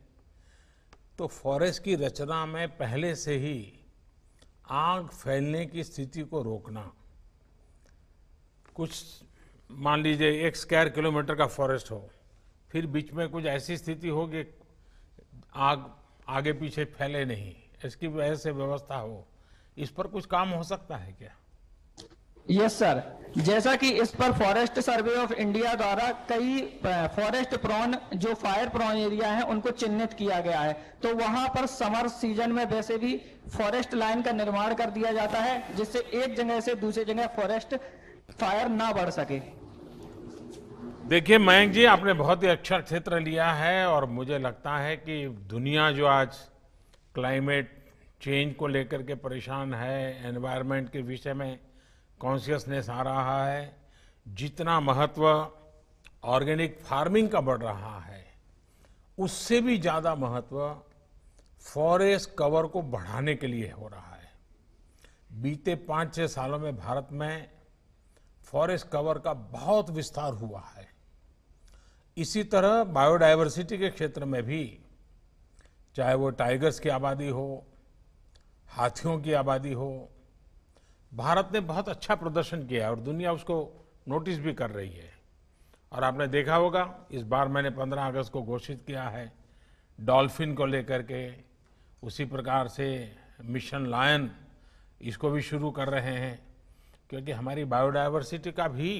तो फॉरेस्ट की रचना में पहले से ही आग फैलने की स्थिति को रोकना। कुछ मान लीजिए एक स्क्वायर किलोमीटर का फॉरेस्ट हो, फिर बीच में कुछ ऐसी स्थिति हो कि आग आगे पीछे फैले नहीं, इसकी वजह से व्यवस्था हो। इस पर कुछ काम हो सकता है क्या? यस सर जैसा कि इस पर फॉरेस्ट सर्वे ऑफ़ इंडिया द्वारा कई फॉरेस्ट प्रॉन जो फायर प्रॉन एरिया है, उनको चिन्हित किया गया है। तो वहाँ पर समर सीज़न में वैसे भी फॉरेस्ट लाइन का निर्माण कर दिया जाता है, जिससे एक जगह से दूसरी जगह फॉरेस्ट फायर ना बढ़ सके। देखिए, मयंक जी, आपने बहुत ही अच्छा क्षेत्र लिया है और मुझे लगता है कि दुनिया जो आज क्लाइमेट चेंज को लेकर के परेशान है एनवायरनमेंट के विषय में कॉन्शियसनेस आ रहा है, जितना महत्व ऑर्गेनिक फ़ार्मिंग का बढ़ रहा है, उससे भी ज़्यादा महत्व फॉरेस्ट कवर को बढ़ाने के लिए हो रहा है। बीते पाँच छः सालों में भारत में फॉरेस्ट कवर का बहुत विस्तार हुआ है। इसी तरह बायोडायवर्सिटी के क्षेत्र में भी, चाहे वो टाइगर्स की आबादी हो, हाथियों की आबादी हो भारत ने बहुत अच्छा प्रदर्शन किया और दुनिया उसको नोटिस भी कर रही है। और आपने देखा होगा, इस बार मैंने 15 अगस्त को घोषित किया है, डॉल्फिन को लेकर के उसी प्रकार से मिशन लायन इसको भी शुरू कर रहे हैं, क्योंकि हमारी बायोडायवर्सिटी का भी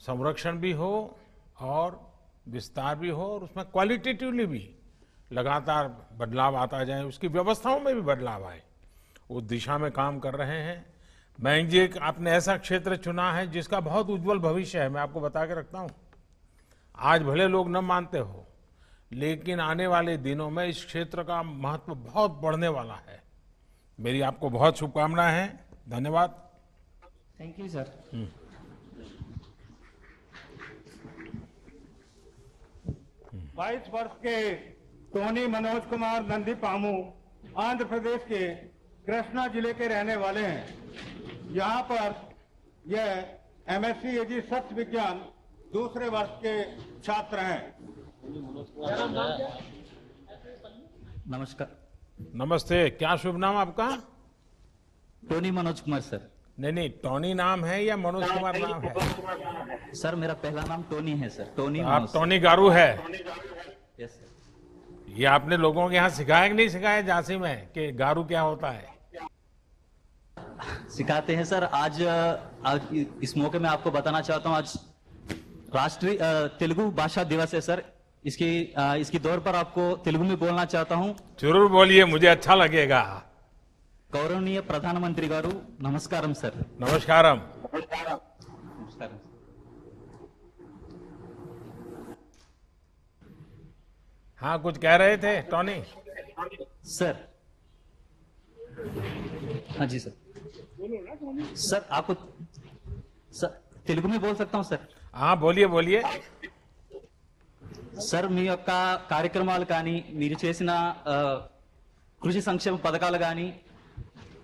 संरक्षण भी हो और विस्तार भी हो और उसमें क्वालिटेटिवली भी लगातार बदलाव आता जाए, उसकी व्यवस्थाओं में भी बदलाव आए, उस दिशा में काम कर रहे हैं। बैंक जी आपने ऐसा क्षेत्र चुना है जिसका बहुत उज्जवल भविष्य है मैं आपको बता के रखता हूँ। आज भले लोग न मानते हो लेकिन आने वाले दिनों में इस क्षेत्र का महत्व बहुत बढ़ने वाला है। मेरी आपको बहुत शुभकामनाएँ हैं। धन्यवाद। थैंक यू सर बाईस वर्ष के टोनी मनोज कुमार नंदी पामू आंध्र प्रदेश के कृष्णा ज़िले के रहने वाले हैं। यहाँ पर यह एम एमएससी एजी सत्य विज्ञान दूसरे वर्ष के छात्र हैं। नमस्कार। नमस्ते क्या शुभ नाम आपका? Tony Manoj Kumar sir. नहीं नहीं टोनी नाम है या मनोज कुमार नाम है? सर मेरा पहला नाम टोनी है सर। टोनी आप टॉनी गारू है? यस सर ये आपने लोगों के यहाँ सिखाया कि नहीं सिखाया? झांसी में कि गारू क्या होता है? सिखाते हैं सर। आज आज इस मौके में आपको बताना चाहता हूँ आज राष्ट्रीय तेलुगु भाषा दिवस है सर। इसकी इसकी दौर पर आपको तेलुगु में बोलना चाहता हूँ। ज़रूर बोलिए मुझे अच्छा लगेगा। गौरवनीय प्रधानमंत्री गारू नमस्कारम सर। नमस्कारम नमस्कारम। हाँ कुछ कह रहे थे टॉनी? सर। हाँ जी सर। सर आपको सर తెలుగు में बोल सकता हूँ सर हाँ बोलिए बोलिए సార్ మీ యొక్క కార్యక్రమాలు కానీ మీరు చేసిన ఆ, కృషి సంక్షేమ పథకాలు కానీ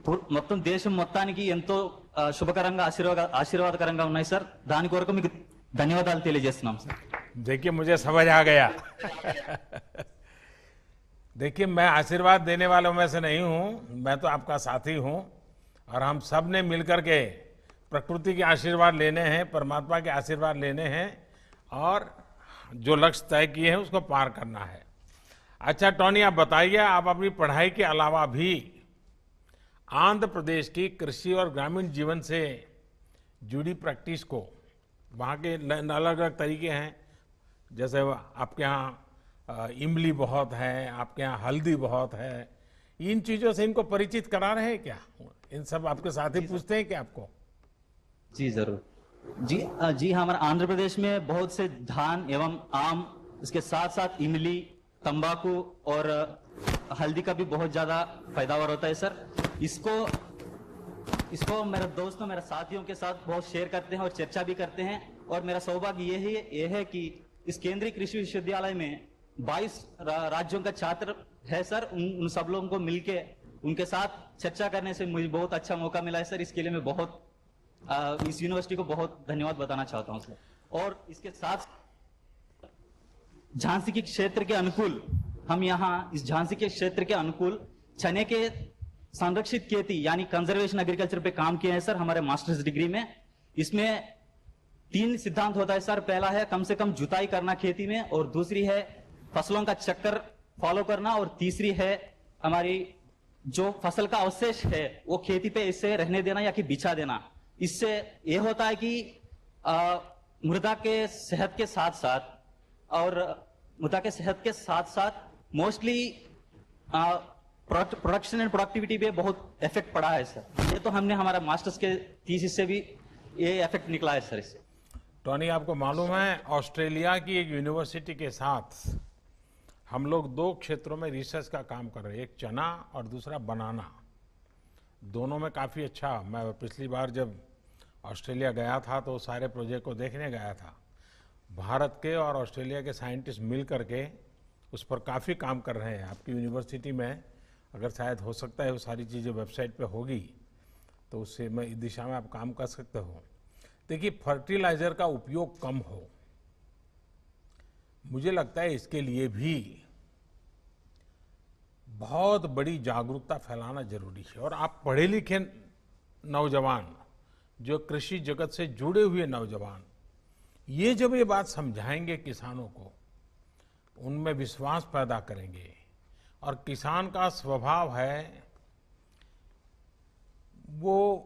పు- మొత్తం దేశం మొత్తానికి ఎంతో ఆ, శుభకరంగా ఆశీర్వాద ఆశీర్వాదకరంగా ఉన్నాయి సార్ దాని కొరకు మీకు ధన్యవాదాలు తెలియజేస్తున్నాం సార్ देखिए मुझे समझ आ गया देखिए मैं आशीर्वाद देने वालों में से नहीं हूं मैं तो आपका साथी हूं और हम सबने मिलकर के प्रकृति के आशीर्वाद लेने हैं, परमात्मा के आशीर्वाद लेने हैं और जो लक्ष्य तय किए हैं उसको पार करना है। अच्छा टॉनी, आप बताइए, आप अपनी पढ़ाई के अलावा भी आंध्र प्रदेश की कृषि और ग्रामीण जीवन से जुड़ी प्रैक्टिस को, वहाँ के अलग अलग तरीके हैं, जैसे आपके यहाँ इमली बहुत है, आपके यहाँ हल्दी बहुत है, इन चीज़ों से इनको परिचित करा रहे हैं क्या? इन सब आपके साथी पूछते हैं क्या आपको? जी ज़रूर। जी जी हमारे आंध्र प्रदेश में बहुत से धान एवं आम इसके साथ साथ इमली तंबाकू और हल्दी का भी बहुत ज़्यादा पैदावार होता है सर। इसको इसको मेरे दोस्तों मेरे साथियों के साथ बहुत शेयर करते हैं और चर्चा भी करते हैं। और मेरा सौभाग्य ये है ये है कि इस केंद्रीय कृषि विश्वविद्यालय में 22 रा, राज्यों का छात्र है सर। उन, उन सब लोगों को मिलके उनके साथ चर्चा करने से मुझे बहुत अच्छा मौका मिला है सर। इसके लिए मैं बहुत आ, इस यूनिवर्सिटी को बहुत धन्यवाद बताना चाहता हूँ सर। और इसके साथ झांसी के क्षेत्र के अनुकूल हम यहाँ इस झांसी के क्षेत्र के अनुकूल चने के संरक्षित खेती यानी कंजर्वेशन एग्रीकल्चर पे काम किए हैं सर हमारे मास्टर्स डिग्री में। इसमें तीन सिद्धांत होता है सर। पहला है कम से कम जुताई करना खेती में और दूसरी है फ़सलों का चक्कर फॉलो करना और तीसरी है हमारी जो फ़सल का अवशेष है वो खेती पे इससे रहने देना या कि बिछा देना। इससे ये होता है कि आ, मृदा के सेहत के साथ साथ और मृदा के सेहत के साथ साथ मोस्टली प्रोडक्शन एंड प्रोडक्टिविटी पे बहुत इफ़ेक्ट पड़ा है सर ये तो हमने हमारा मास्टर्स के थीसिस से भी ये इफ़ेक्ट निकला है सर इससे। टॉनी आपको मालूम है ऑस्ट्रेलिया की एक यूनिवर्सिटी के साथ हम लोग दो क्षेत्रों में रिसर्च का काम कर रहे हैं, एक चना और दूसरा बनाना दोनों में काफ़ी अच्छा। मैं पिछली बार जब ऑस्ट्रेलिया गया था तो सारे प्रोजेक्ट को देखने गया था। भारत के और ऑस्ट्रेलिया के साइंटिस्ट मिल करके उस पर काफ़ी काम कर रहे हैं। आपकी यूनिवर्सिटी में अगर शायद हो सकता है वो सारी चीज़ें वेबसाइट पे होगी तो उससे मैं इस दिशा में आप काम कर सकते हो। देखिए फर्टिलाइज़र का उपयोग कम हो। मुझे लगता है इसके लिए भी बहुत बड़ी जागरूकता फैलाना ज़रूरी है। और आप पढ़े लिखे नौजवान, जो कृषि जगत से जुड़े हुए नौजवान, ये जब ये बात समझाएँगे किसानों को, उनमें विश्वास पैदा करेंगे। और किसान का स्वभाव है, वो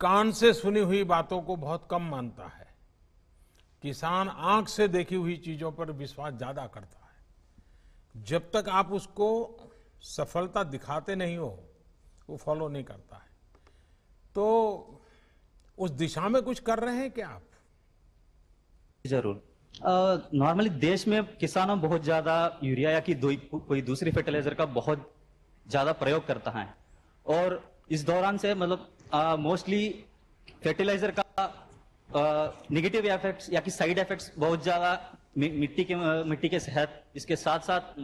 कान से सुनी हुई बातों को बहुत कम मानता है। किसान आँख से देखी हुई चीज़ों पर विश्वास ज़्यादा करता है। जब तक आप उसको सफलता दिखाते नहीं हो, वो फॉलो नहीं करता है। तो उस दिशा में कुछ कर रहे हैं क्या आप? ज़रूर। नॉर्मली देश में किसानों बहुत ज़्यादा यूरिया या कि कोई दूसरी फर्टिलाइज़र का बहुत ज़्यादा प्रयोग करता है। और इस दौरान से मतलब मोस्टली फर्टिलाइज़र का निगेटिव इफेक्ट्स या कि साइड इफेक्ट्स बहुत ज़्यादा मिट्टी के मिट्टी के सेहत, इसके साथ साथ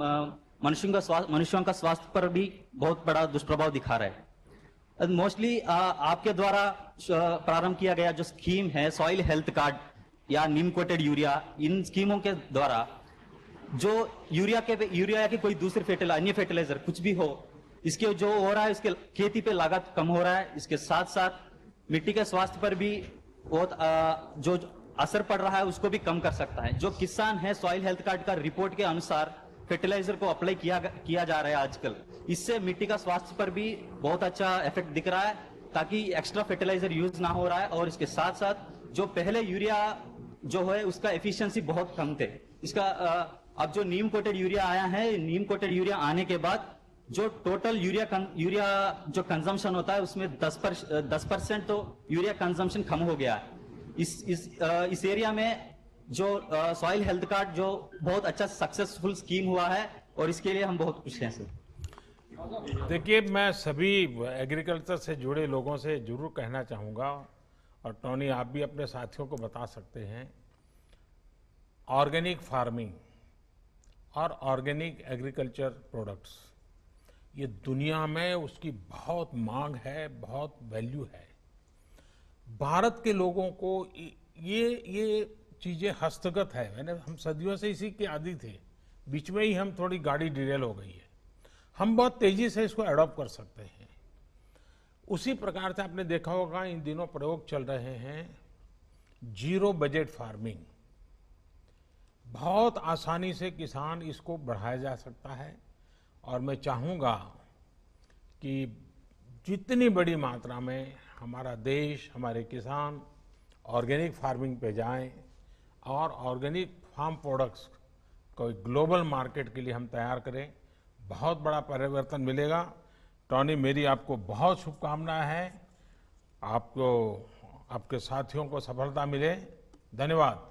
मनुष्यों का स्वास्थ्य मनुष्यों का स्वास्थ्य पर भी बहुत बड़ा दुष्प्रभाव दिखा रहा है। मोस्टली आपके द्वारा प्रारंभ किया गया जो स्कीम है सॉइल हेल्थ कार्ड या नीम कोटेड यूरिया इन स्कीमों के द्वारा, जो यूरिया के यूरिया या की कोई दूसरे फर्टिलाइज़र अन्य फर्टिलाइज़र कुछ भी हो, इसके जो हो रहा है इसके खेती पे लागत कम हो रहा है, इसके साथ साथ मिट्टी के स्वास्थ्य पर भी बहुत जो असर पड़ रहा है उसको भी कम कर सकता है। जो किसान है सॉइल हेल्थ कार्ड का रिपोर्ट के अनुसार फर्टिलाइज़र को अप्लाई किया किया जा रहा है आजकल। इससे मिट्टी का स्वास्थ्य पर भी बहुत अच्छा इफ़ेक्ट दिख रहा है, ताकि एक्स्ट्रा फर्टिलाइज़र यूज़ ना हो रहा है और इसके साथ साथ जो पहले यूरिया जो है, उसका एफिशिएंसी बहुत कम थे। इसका अब जो नीम कोटेड यूरिया आया है, नीम कोटेड यूरिया आने के बाद जो टोटल यूरिया कं, यूरिया जो कंजम्पशन होता है उसमें 10 पर दस परसेंट तो यूरिया कंजम्पशन कम हो गया है। इस इस इस एरिया में जो सॉइल हेल्थ कार्ड जो बहुत अच्छा सक्सेसफुल स्कीम हुआ है और इसके लिए हम बहुत खुश हैं सर। देखिए मैं सभी एग्रीकल्चर से जुड़े लोगों से ज़रूर कहना चाहूँगा और टोनी आप भी अपने साथियों को बता सकते हैं ऑर्गेनिक फ़ार्मिंग और ऑर्गेनिक एग्रीकल्चर प्रोडक्ट्स ये दुनिया में उसकी बहुत मांग है, बहुत वैल्यू है। भारत के लोगों को ये ये चीज़ें हस्तगत है। मैंने, हम सदियों से इसी के आदि थे। बीच में ही हम थोड़ी गाड़ी डिरेल हो गई है। हम बहुत तेज़ी से इसको अडॉप्ट कर सकते हैं। उसी प्रकार से आपने देखा होगा, इन दिनों प्रयोग चल रहे हैं ज़ीरो बजट फ़ार्मिंग बहुत आसानी से किसान इसको बढ़ाया जा सकता है। और मैं चाहूँगा कि जितनी बड़ी मात्रा में हमारा देश हमारे किसान ऑर्गेनिक फ़ार्मिंग पे जाएँ और ऑर्गेनिक फार्म प्रोडक्ट्स को एक ग्लोबल मार्केट के लिए हम तैयार करें बहुत बड़ा परिवर्तन मिलेगा। टॉनी मेरी आपको बहुत शुभकामनाएँ हैं। आपको आपके साथियों को सफलता मिले। धन्यवाद।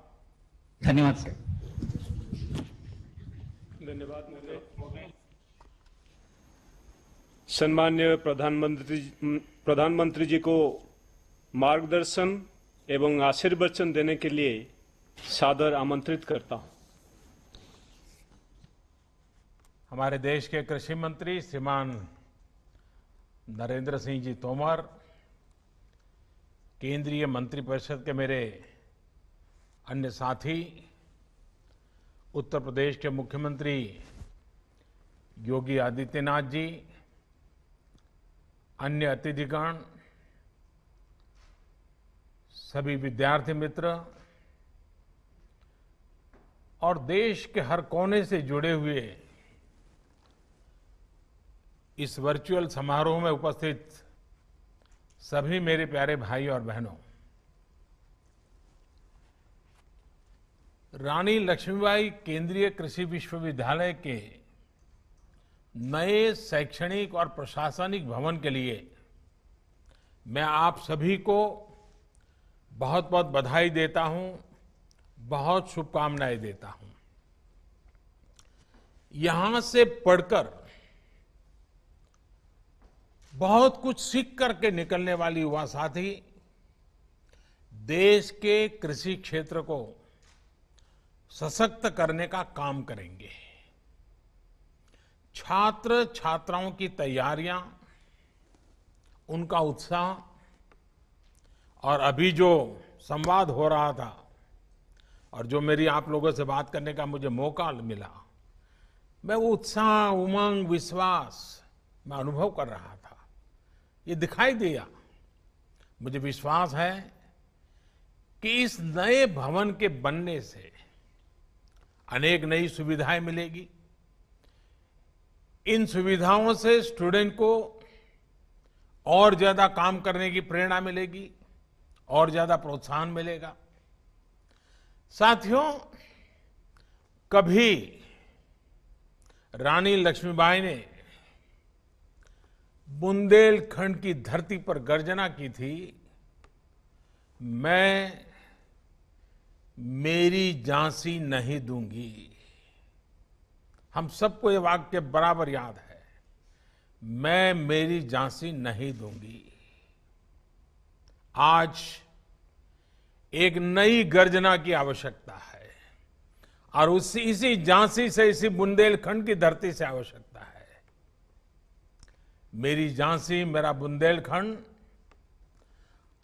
धन्यवाद सर। धन्यवाद महोदय सम्मान्य प्रधानमंत्री प्रधानमंत्री जी को मार्गदर्शन एवं आशीर्वचन देने के लिए सादर आमंत्रित करता हूँ। हमारे देश के कृषि मंत्री श्रीमान नरेंद्र सिंह जी तोमर, केंद्रीय मंत्रिपरिषद के मेरे अन्य साथी, उत्तर प्रदेश के मुख्यमंत्री योगी आदित्यनाथ जी अन्य अतिथिगण, सभी विद्यार्थी मित्र, और देश के हर कोने से जुड़े हुए इस वर्चुअल समारोह में उपस्थित सभी मेरे प्यारे भाई और बहनों, रानी लक्ष्मीबाई केंद्रीय कृषि विश्वविद्यालय के नए शैक्षणिक और प्रशासनिक भवन के लिए मैं आप सभी को बहुत बहुत बधाई देता हूँ, बहुत शुभकामनाएँ देता हूँ। यहाँ से पढ़कर बहुत कुछ सीख करके निकलने वाली युवा साथी, देश के कृषि क्षेत्र को सशक्त करने का काम करेंगे। छात्र छात्राओं की तैयारियाँ, उनका उत्साह, और अभी जो संवाद हो रहा था, और जो मेरी आप लोगों से बात करने का मुझे मौका मिला, मैं वो उत्साह, उमंग, विश्वास मैं अनुभव कर रहा था। ये दिखाई दिया। मुझे विश्वास है कि इस नए भवन के बनने से अनेक नई सुविधाएँ मिलेगी। इन सुविधाओं से स्टूडेंट को और ज़्यादा काम करने की प्रेरणा मिलेगी, और ज़्यादा प्रोत्साहन मिलेगा। साथियों, कभी रानी लक्ष्मीबाई ने बुंदेलखंड की धरती पर गर्जना की थी, मैं मेरी झांसी नहीं दूँगी। हम सबको ये वाक्य बराबर याद है। मैं मेरी झांसी नहीं दूँगी। आज एक नई गर्जना की आवश्यकता है और उसी, इसी झांसी से, इसी बुंदेलखंड की धरती से आवश्यकता है। मेरी झांसी, मेरा बुंदेलखंड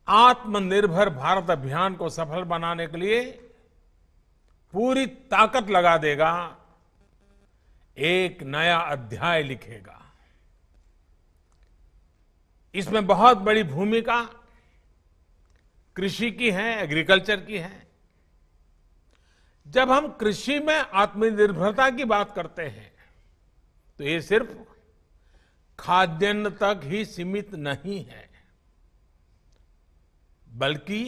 आत्मनिर्भर भारत अभियान को सफल बनाने के लिए पूरी ताकत लगा देगा। एक नया अध्याय लिखेगा। इसमें बहुत बड़ी भूमिका कृषि की है एग्रीकल्चर की है। जब हम कृषि में आत्मनिर्भरता की बात करते हैं तो ये सिर्फ़ खाद्यान्न तक ही सीमित नहीं है, बल्कि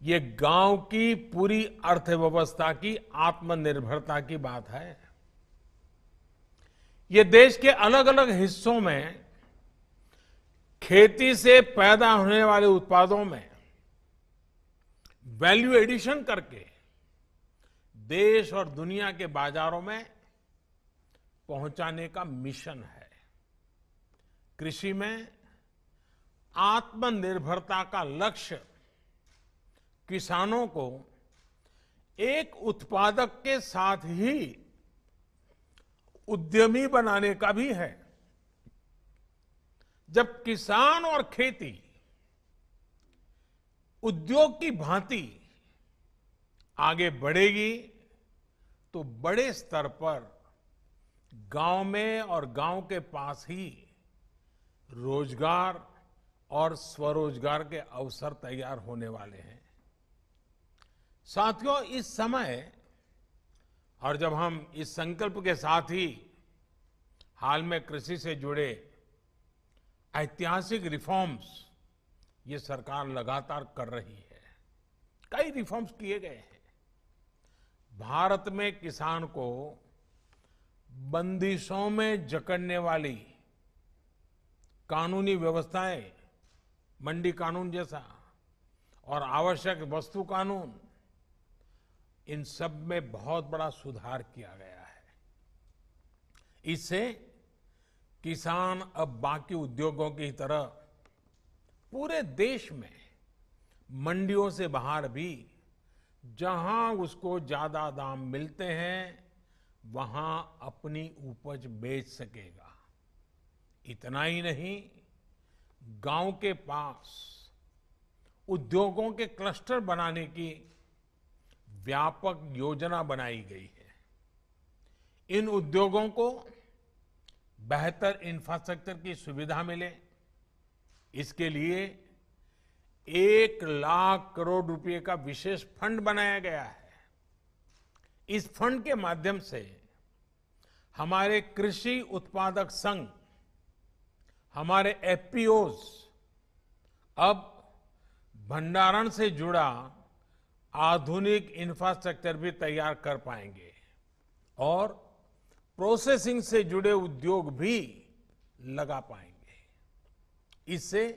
ये गाँव की पूरी अर्थव्यवस्था की आत्मनिर्भरता की बात है। ये देश के अलग अलग हिस्सों में खेती से पैदा होने वाले उत्पादों में वैल्यू एडिशन करके देश और दुनिया के बाजारों में पहुँचाने का मिशन है। कृषि में आत्मनिर्भरता का लक्ष्य किसानों को एक उत्पादक के साथ ही उद्यमी बनाने का भी है। जब किसान और खेती, उद्योग की भांति आगे बढ़ेगी तो बड़े स्तर पर गाँव में और गाँव के पास ही रोज़गार और स्वरोजगार के अवसर तैयार होने वाले हैं। साथियों, इस समय और जब हम इस संकल्प के साथ ही हाल में कृषि से जुड़े ऐतिहासिक रिफॉर्म्स ये सरकार लगातार कर रही है, कई रिफॉर्म्स किए गए हैं। भारत में किसान को बंदिशों में जकड़ने वाली कानूनी व्यवस्थाएँ, मंडी कानून जैसा, और आवश्यक वस्तु कानून इन सब में बहुत बड़ा सुधार किया गया है। इससे किसान अब बाकी उद्योगों की तरह पूरे देश में मंडियों से बाहर भी जहाँ उसको ज़्यादा दाम मिलते हैं, वहाँ अपनी उपज बेच सकेगा। इतना ही नहीं, गाँव के पास उद्योगों के क्लस्टर बनाने की व्यापक योजना बनाई गई है। इन उद्योगों को बेहतर इंफ्रास्ट्रक्चर की सुविधा मिले। इसके लिए एक लाख करोड़ रुपए का विशेष फंड बनाया गया है। इस फंड के माध्यम से हमारे कृषि उत्पादक संघ, हमारे एफपीओस अब भंडारण से जुड़ा आधुनिक इंफ्रास्ट्रक्चर भी तैयार कर पाएँगे। और प्रोसेसिंग से जुड़े उद्योग भी लगा पाएँगे। इससे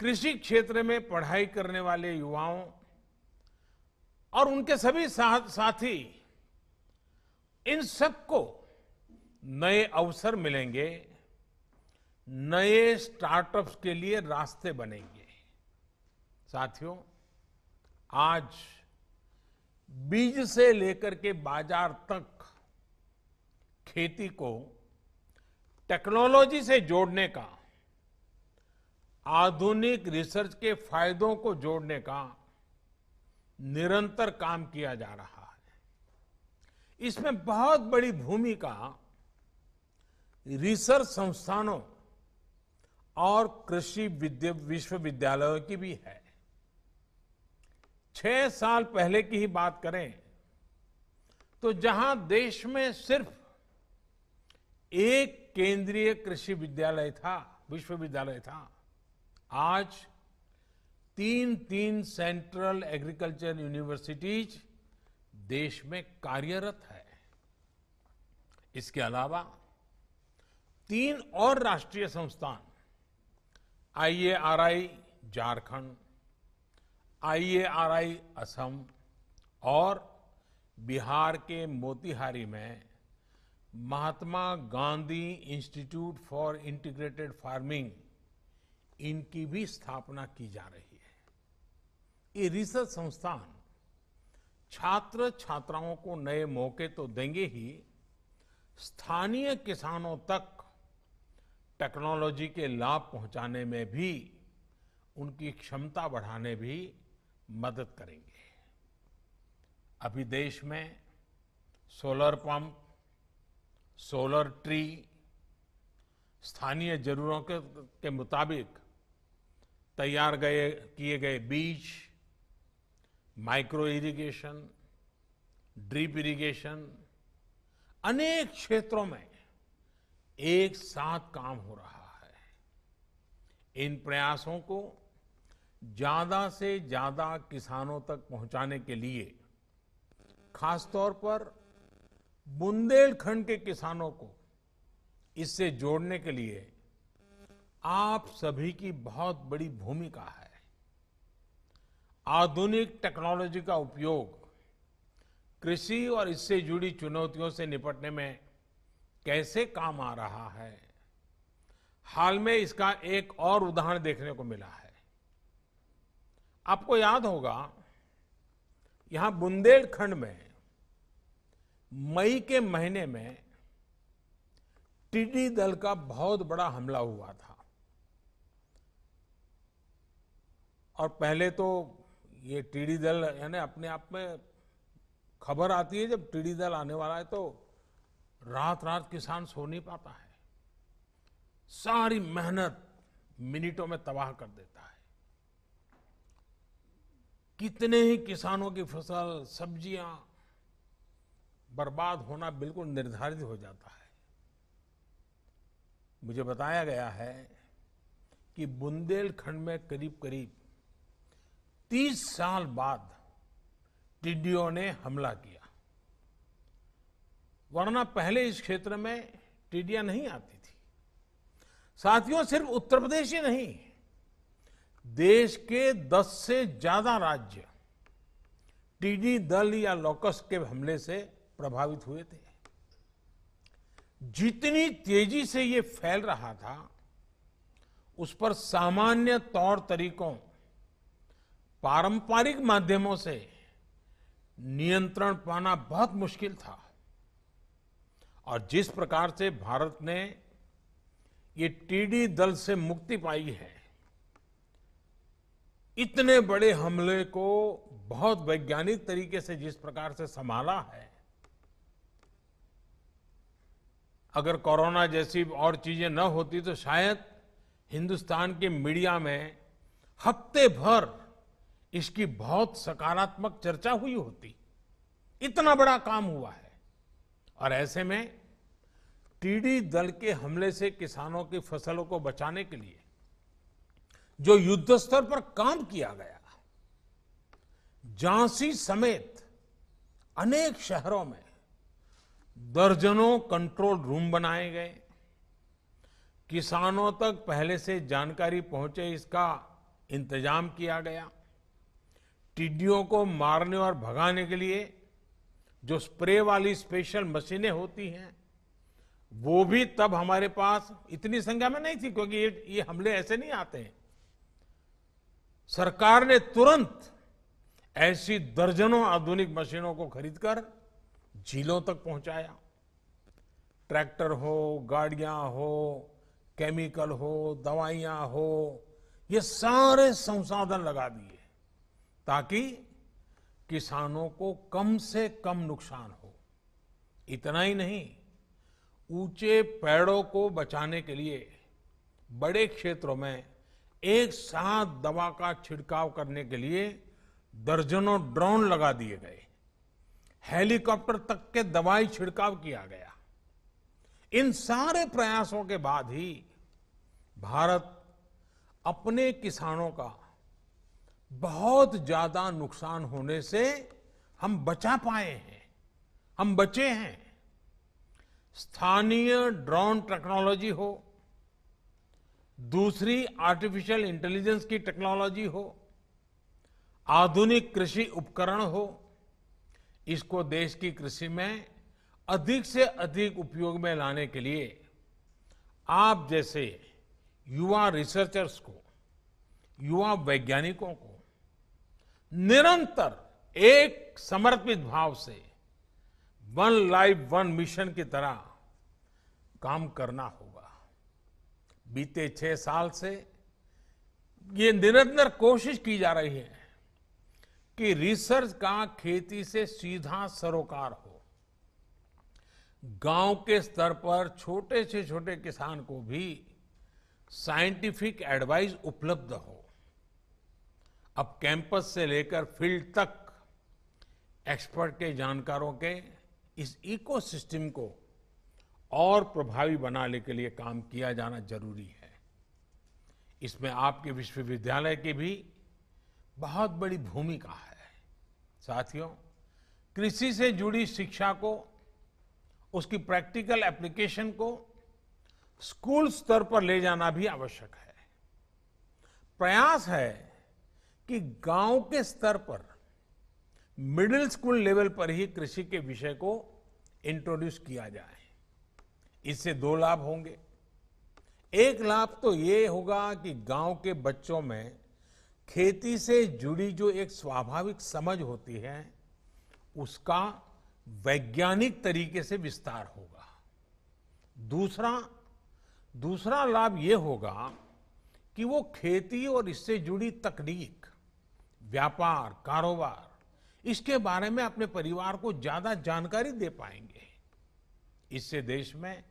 कृषि क्षेत्र में पढ़ाई करने वाले युवाओं और उनके सभी साथ इन सबको नए अवसर मिलेंगे, नए स्टार्टअप्स के लिए रास्ते बनेंगे। साथियों आज बीज से लेकर के बाज़ार तक खेती को टेक्नोलॉजी से जोड़ने का, आधुनिक रिसर्च के फायदों को जोड़ने का निरंतर काम किया जा रहा है। इसमें बहुत बड़ी भूमिका रिसर्च संस्थानों और कृषि विश्वविद्यालयों की भी है। छह साल पहले की ही बात करें तो जहाँ देश में सिर्फ़ एक केंद्रीय कृषि विद्यालय था, विश्वविद्यालय था, आज तीन तीन सेंट्रल एग्रीकल्चर यूनिवर्सिटीज देश में कार्यरत है। इसके अलावा तीन और राष्ट्रीय संस्थान, आईएआरआई, झारखंड आईएआरआई असम और बिहार के मोतिहारी में Mahatma Gandhi institute for integrated farming इनकी भी स्थापना की जा रही है। ये रिसर्च संस्थान छात्र छात्राओं को नए मौके तो देंगे ही, स्थानीय किसानों तक टेक्नोलॉजी के लाभ पहुँचाने में भी, उनकी क्षमता बढ़ाने भी मदद करेंगे। अभी देश में सोलर पंप सोलर ट्री स्थानीय जरूरतों के, के मुताबिक तैयार गए किए गए बीज माइक्रो इरिगेशन ड्रिप इरिगेशन अनेक क्षेत्रों में एक साथ काम हो रहा है। इन प्रयासों को ज़्यादा से ज़्यादा किसानों तक पहुँचाने के लिए, खासतौर पर बुंदेलखंड के किसानों को इससे जोड़ने के लिए आप सभी की बहुत बड़ी भूमिका है। आधुनिक टेक्नोलॉजी का उपयोग कृषि और इससे जुड़ी चुनौतियों से निपटने में कैसे काम आ रहा है, हाल में इसका एक और उदाहरण देखने को मिला है। आपको याद होगा, यहाँ बुंदेलखंड में, मई के महीने में, टिड्डी दल का बहुत बड़ा हमला हुआ था। और पहले तो ये टिड्डी दल, यानी अपने आप में खबर आती है, जब टिड्डी दल आने वाला है तो रात रात किसान सो नहीं पाता है। सारी मेहनत मिनटों में तबाह कर देता है। कितने ही किसानों की फ़सल, सब्ज़ियाँ बर्बाद होना बिल्कुल निर्धारित हो जाता है। मुझे बताया गया है कि बुंदेलखंड में करीब करीब 30 साल बाद टिड्डियों ने हमला किया। वरना पहले इस क्षेत्र में टिड्डियाँ नहीं आती थी। साथियों, सिर्फ़ उत्तर प्रदेश ही नहीं देश के 10 से ज़्यादा राज्य टीडी दल या लोकस के हमले से प्रभावित हुए थे। जितनी तेज़ी से ये फैल रहा था, उस पर सामान्य तौर तरीकों, पारंपरिक माध्यमों से नियंत्रण पाना बहुत मुश्किल था। और जिस प्रकार से भारत ने ये टीडी दल से मुक्ति पाई है इतने बड़े हमले को बहुत वैज्ञानिक तरीके से जिस प्रकार से संभाला है, अगर कोरोना जैसी और चीज़ें न होती तो शायद हिंदुस्तान के मीडिया में हफ़्ते भर इसकी बहुत सकारात्मक चर्चा हुई होती। इतना बड़ा काम हुआ है। और ऐसे में टीडी दल के हमले से किसानों की फ़सलों को बचाने के लिए जो युद्ध स्तर पर काम किया गया झांसी समेत अनेक शहरों में दर्जनों कंट्रोल रूम बनाए गए। किसानों तक पहले से जानकारी पहुँचे, इसका इंतज़ाम किया गया। टिड्डियों को मारने और भगाने के लिए जो स्प्रे वाली स्पेशल मशीनें होती हैं, वो भी तब हमारे पास इतनी संख्या में नहीं थी, क्योंकि ये ये हमले ऐसे नहीं आते हैं। सरकार ने तुरंत ऐसी दर्जनों आधुनिक मशीनों को खरीदकर झीलों तक पहुँचाया। ट्रैक्टर हो, गाड़ियाँ हो, केमिकल हो, दवाइयाँ हो, ये सारे संसाधन लगा दिए ताकि किसानों को कम से कम नुकसान हो। इतना ही नहीं, ऊँचे पेड़ों को बचाने के लिए बड़े क्षेत्रों में एक साथ दवा का छिड़काव करने के लिए दर्जनों ड्रोन लगा दिए गए। हेलीकॉप्टर तक के दवाई छिड़काव किया गया। इन सारे प्रयासों के बाद ही भारत अपने किसानों का बहुत ज़्यादा नुकसान होने से हम बचा पाए हैं, हम बचे हैं। स्थानीय ड्रोन टेक्नोलॉजी हो दूसरी आर्टिफिशियल इंटेलिजेंस की टेक्नोलॉजी हो, आधुनिक कृषि उपकरण हो, इसको देश की कृषि में अधिक से अधिक उपयोग में लाने के लिए आप जैसे युवा रिसर्चर्स को, युवा वैज्ञानिकों को निरंतर एक समर्पित भाव से वन लाइफ वन मिशन की तरह काम करना होगा बीते छह साल से ये निरंतर कोशिश की जा रही है कि रिसर्च का खेती से सीधा सरोकार हो। गाँव के स्तर पर छोटे से छोटे किसान को भी साइंटिफिक एडवाइस उपलब्ध हो। अब कैंपस से लेकर फ़ील्ड तक एक्सपर्ट के जानकारों के इस इकोसिस्टम को और प्रभावी बनाने के लिए काम किया जाना ज़रूरी है। इसमें आपके विश्वविद्यालय की भी बहुत बड़ी भूमिका है। साथियों, कृषि से जुड़ी शिक्षा को, उसकी प्रैक्टिकल एप्लीकेशन को स्कूल स्तर पर ले जाना भी आवश्यक है। प्रयास है कि गाँव के स्तर पर मिडिल स्कूल लेवल पर ही कृषि के विषय को इंट्रोड्यूस किया जाए। इससे दो लाभ होंगे। एक लाभ तो ये होगा कि गाँव के बच्चों में खेती से जुड़ी जो एक स्वाभाविक समझ होती है, उसका वैज्ञानिक तरीके से विस्तार होगा। दूसरा दूसरा लाभ ये होगा कि वो खेती और इससे जुड़ी तकनीक, व्यापार, कारोबार, इसके बारे में अपने परिवार को ज़्यादा जानकारी दे पाएँगे। इससे देश में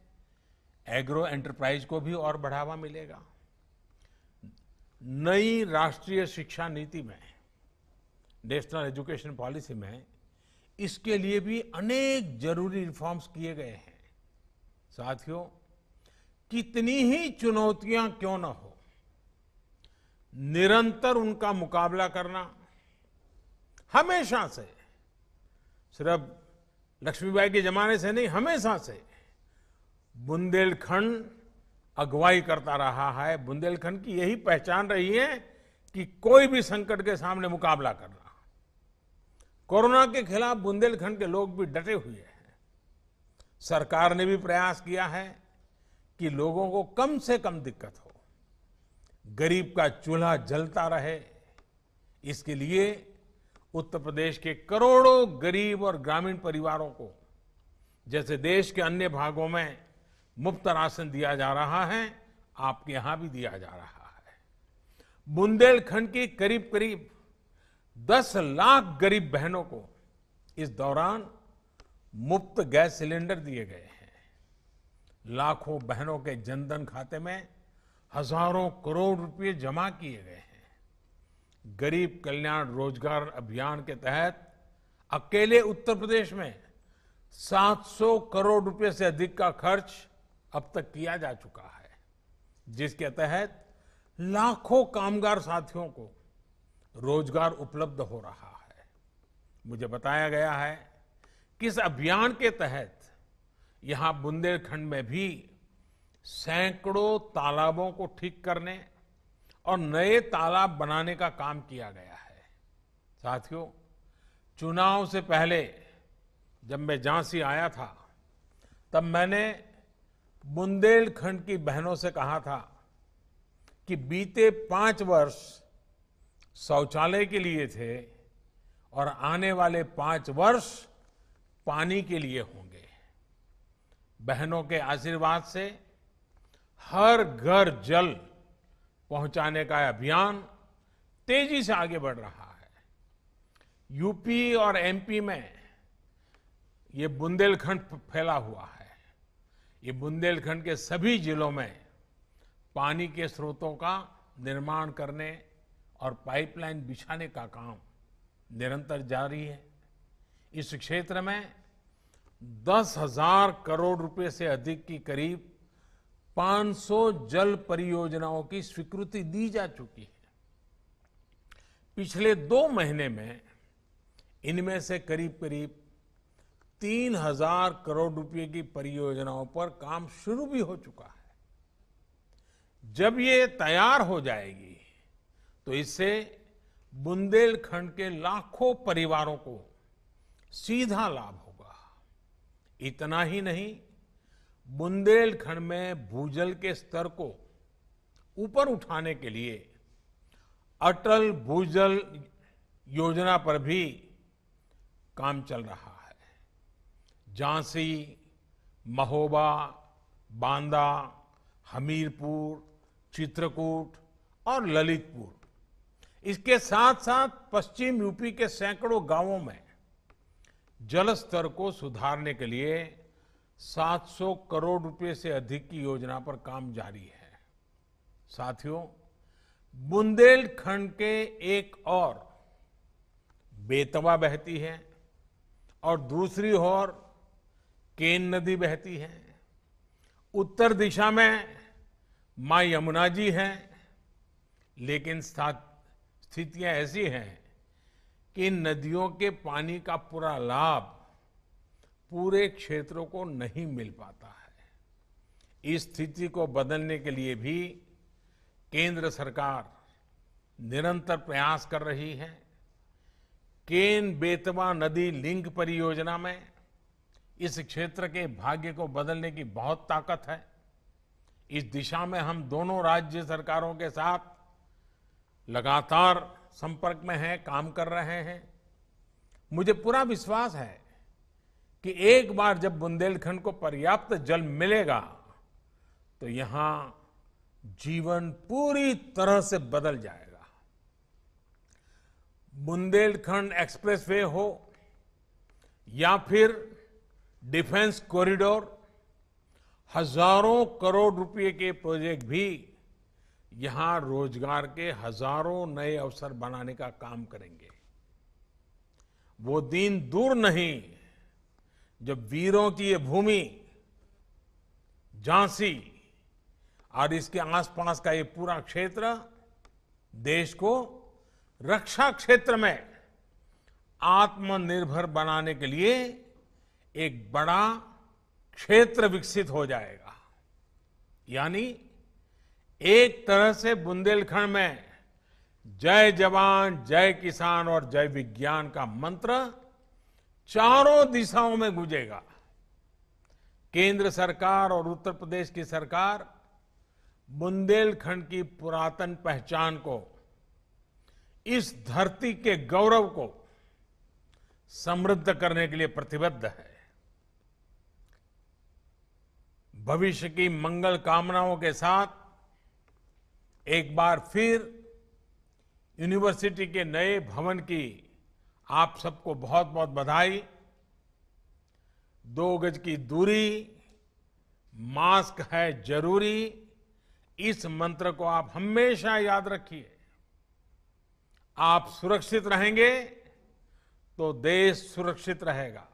एग्रो एंटरप्राइज को भी और बढ़ावा मिलेगा। नई राष्ट्रीय शिक्षा नीति में, नेशनल एजुकेशन पॉलिसी में, इसके लिए भी अनेक ज़रूरी रिफॉर्म्स किए गए हैं। साथियों, कितनी ही चुनौतियाँ क्यों न हो, निरंतर उनका मुकाबला करना हमेशा से, सिर्फ़ लक्ष्मीबाई के जमाने से नहीं, हमेशा से बुंदेलखंड अगुवाई करता रहा है। बुंदेलखंड की यही पहचान रही है कि कोई भी संकट के सामने मुकाबला करना कोरोना के खिलाफ बुंदेलखंड के लोग भी डटे हुए हैं। सरकार ने भी प्रयास किया है कि लोगों को कम से कम दिक्कत हो। गरीब का चूल्हा जलता रहे। इसके लिए उत्तर प्रदेश के करोड़ों गरीब और ग्रामीण परिवारों को, जैसे देश के अन्य भागों में मुफ़्त राशन दिया जा रहा है, आपके यहाँ भी दिया जा रहा है। बुंदेलखंड की करीब करीब 10 लाख गरीब बहनों को इस दौरान मुफ़्त गैस सिलेंडर दिए गए हैं। लाखों बहनों के जनधन खाते में हज़ारों करोड़ रुपए जमा किए गए हैं। गरीब कल्याण रोज़गार अभियान के तहत अकेले उत्तर प्रदेश में 700 करोड़ रुपए से अधिक का खर्च अब तक किया जा चुका है, जिसके तहत लाखों कामगार साथियों को रोज़गार उपलब्ध हो रहा है। मुझे बताया गया है कि इस अभियान के तहत यहाँ बुंदेलखंड में भी सैकड़ों तालाबों को ठीक करने और नए तालाब बनाने का काम किया गया है। साथियों, चुनाव से पहले जब मैं झांसी आया था, तब मैंने बुंदेलखंड की बहनों से कहा था कि बीते पाँच वर्ष शौचालय के लिए थे और आने वाले पाँच वर्ष पानी के लिए होंगे। बहनों के आशीर्वाद से हर घर जल पहुँचाने का अभियान तेज़ी से आगे बढ़ रहा है। यूपी और एमपी में ये बुंदेलखंड फैला हुआ है। ये बुंदेलखंड के सभी जिलों में पानी के स्रोतों का निर्माण करने और पाइपलाइन बिछाने का काम निरंतर जारी है। इस क्षेत्र में दस हज़ार करोड़ रुपए से अधिक की करीब 500 जल परियोजनाओं की स्वीकृति दी जा चुकी है। पिछले दो महीने में इनमें से करीब करीब तीन हज़ार करोड़ रुपए की परियोजनाओं पर काम शुरू भी हो चुका है। जब ये तैयार हो जाएगी तो इससे बुंदेलखंड के लाखों परिवारों को सीधा लाभ होगा। इतना ही नहीं, बुंदेलखंड में भूजल के स्तर को ऊपर उठाने के लिए अटल भूजल योजना पर भी काम चल रहा है झांसी, महोबा, बांदा, हमीरपुर, चित्रकूट और ललितपुर। इसके साथ साथ पश्चिम यूपी के सैकड़ों गाँवों में जल स्तर को सुधारने के लिए 700 करोड़ रुपए से अधिक की योजना पर काम जारी है। साथियों, बुंदेलखंड के एक और बेतवा बहती है और दूसरी ओर केन नदी बहती है? उत्तर दिशा में माँ यमुना जी हैं, लेकिन स्थितियाँ ऐसी हैं कि नदियों के पानी का पूरा लाभ पूरे क्षेत्रों को नहीं मिल पाता है। इस स्थिति को बदलने के लिए भी केंद्र सरकार निरंतर प्रयास कर रही है। केन बेतवा नदी लिंक परियोजना में इस क्षेत्र के भाग्य को बदलने की बहुत ताकत है। इस दिशा में हम दोनों राज्य सरकारों के साथ लगातार संपर्क में हैं, काम कर रहे हैं। मुझे पूरा विश्वास है कि एक बार जब बुंदेलखंड को पर्याप्त जल मिलेगा तो यहाँ जीवन पूरी तरह से बदल जाएगा। बुंदेलखंड एक्सप्रेसवे हो या फिर डिफेंस कॉरिडोर, हज़ारों करोड़ रुपए के प्रोजेक्ट भी यहाँ रोज़गार के हज़ारों नए अवसर बनाने का काम करेंगे। वो दिन दूर नहीं, जब वीरों की ये भूमि, झांसी और इसके आसपास का ये पूरा क्षेत्र देश को रक्षा क्षेत्र में आत्मनिर्भर बनाने के लिए एक बड़ा क्षेत्र विकसित हो जाएगा। यानी एक तरह से बुंदेलखंड में जय जवान, जय किसान और जय विज्ञान का मंत्र चारों दिशाओं में गूंजेगा। केंद्र सरकार और उत्तर प्रदेश की सरकार बुंदेलखंड की पुरातन पहचान को, इस धरती के गौरव को समृद्ध करने के लिए प्रतिबद्ध है। भविष्य की मंगल कामनाओं के साथ एक बार फिर यूनिवर्सिटी के नए भवन की आप सबको बहुत बहुत बधाई। दो गज की दूरी, मास्क है ज़रूरी। इस मंत्र को आप हमेशा याद रखिए। आप सुरक्षित रहेंगे तो देश सुरक्षित रहेगा।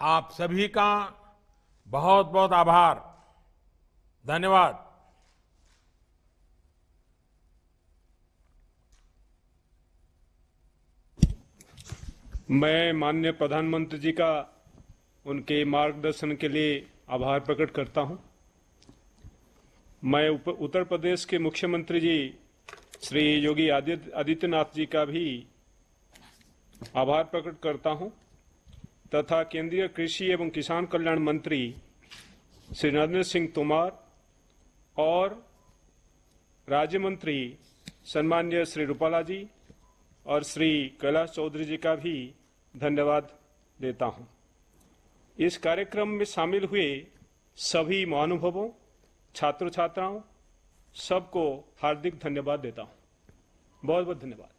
आप सभी का बहुत बहुत आभार। धन्यवाद। मैं माननीय प्रधानमंत्री जी का उनके मार्गदर्शन के लिए आभार प्रकट करता हूँ। मैं उत्तर प्रदेश के मुख्यमंत्री जी, श्री योगी आदित्य, आदित्यनाथ जी का भी आभार प्रकट करता हूँ। तथा केंद्रीय कृषि एवं किसान कल्याण मंत्री श्री नरेंद्र सिंह तोमर और राज्य मंत्री सम्मान्य श्री रूपाला जी और श्री कैलाश चौधरी जी का भी धन्यवाद देता हूँ। इस कार्यक्रम में शामिल हुए सभी महानुभवों छात्र छात्राओं सबको हार्दिक धन्यवाद देता हूँ। बहुत बहुत धन्यवाद।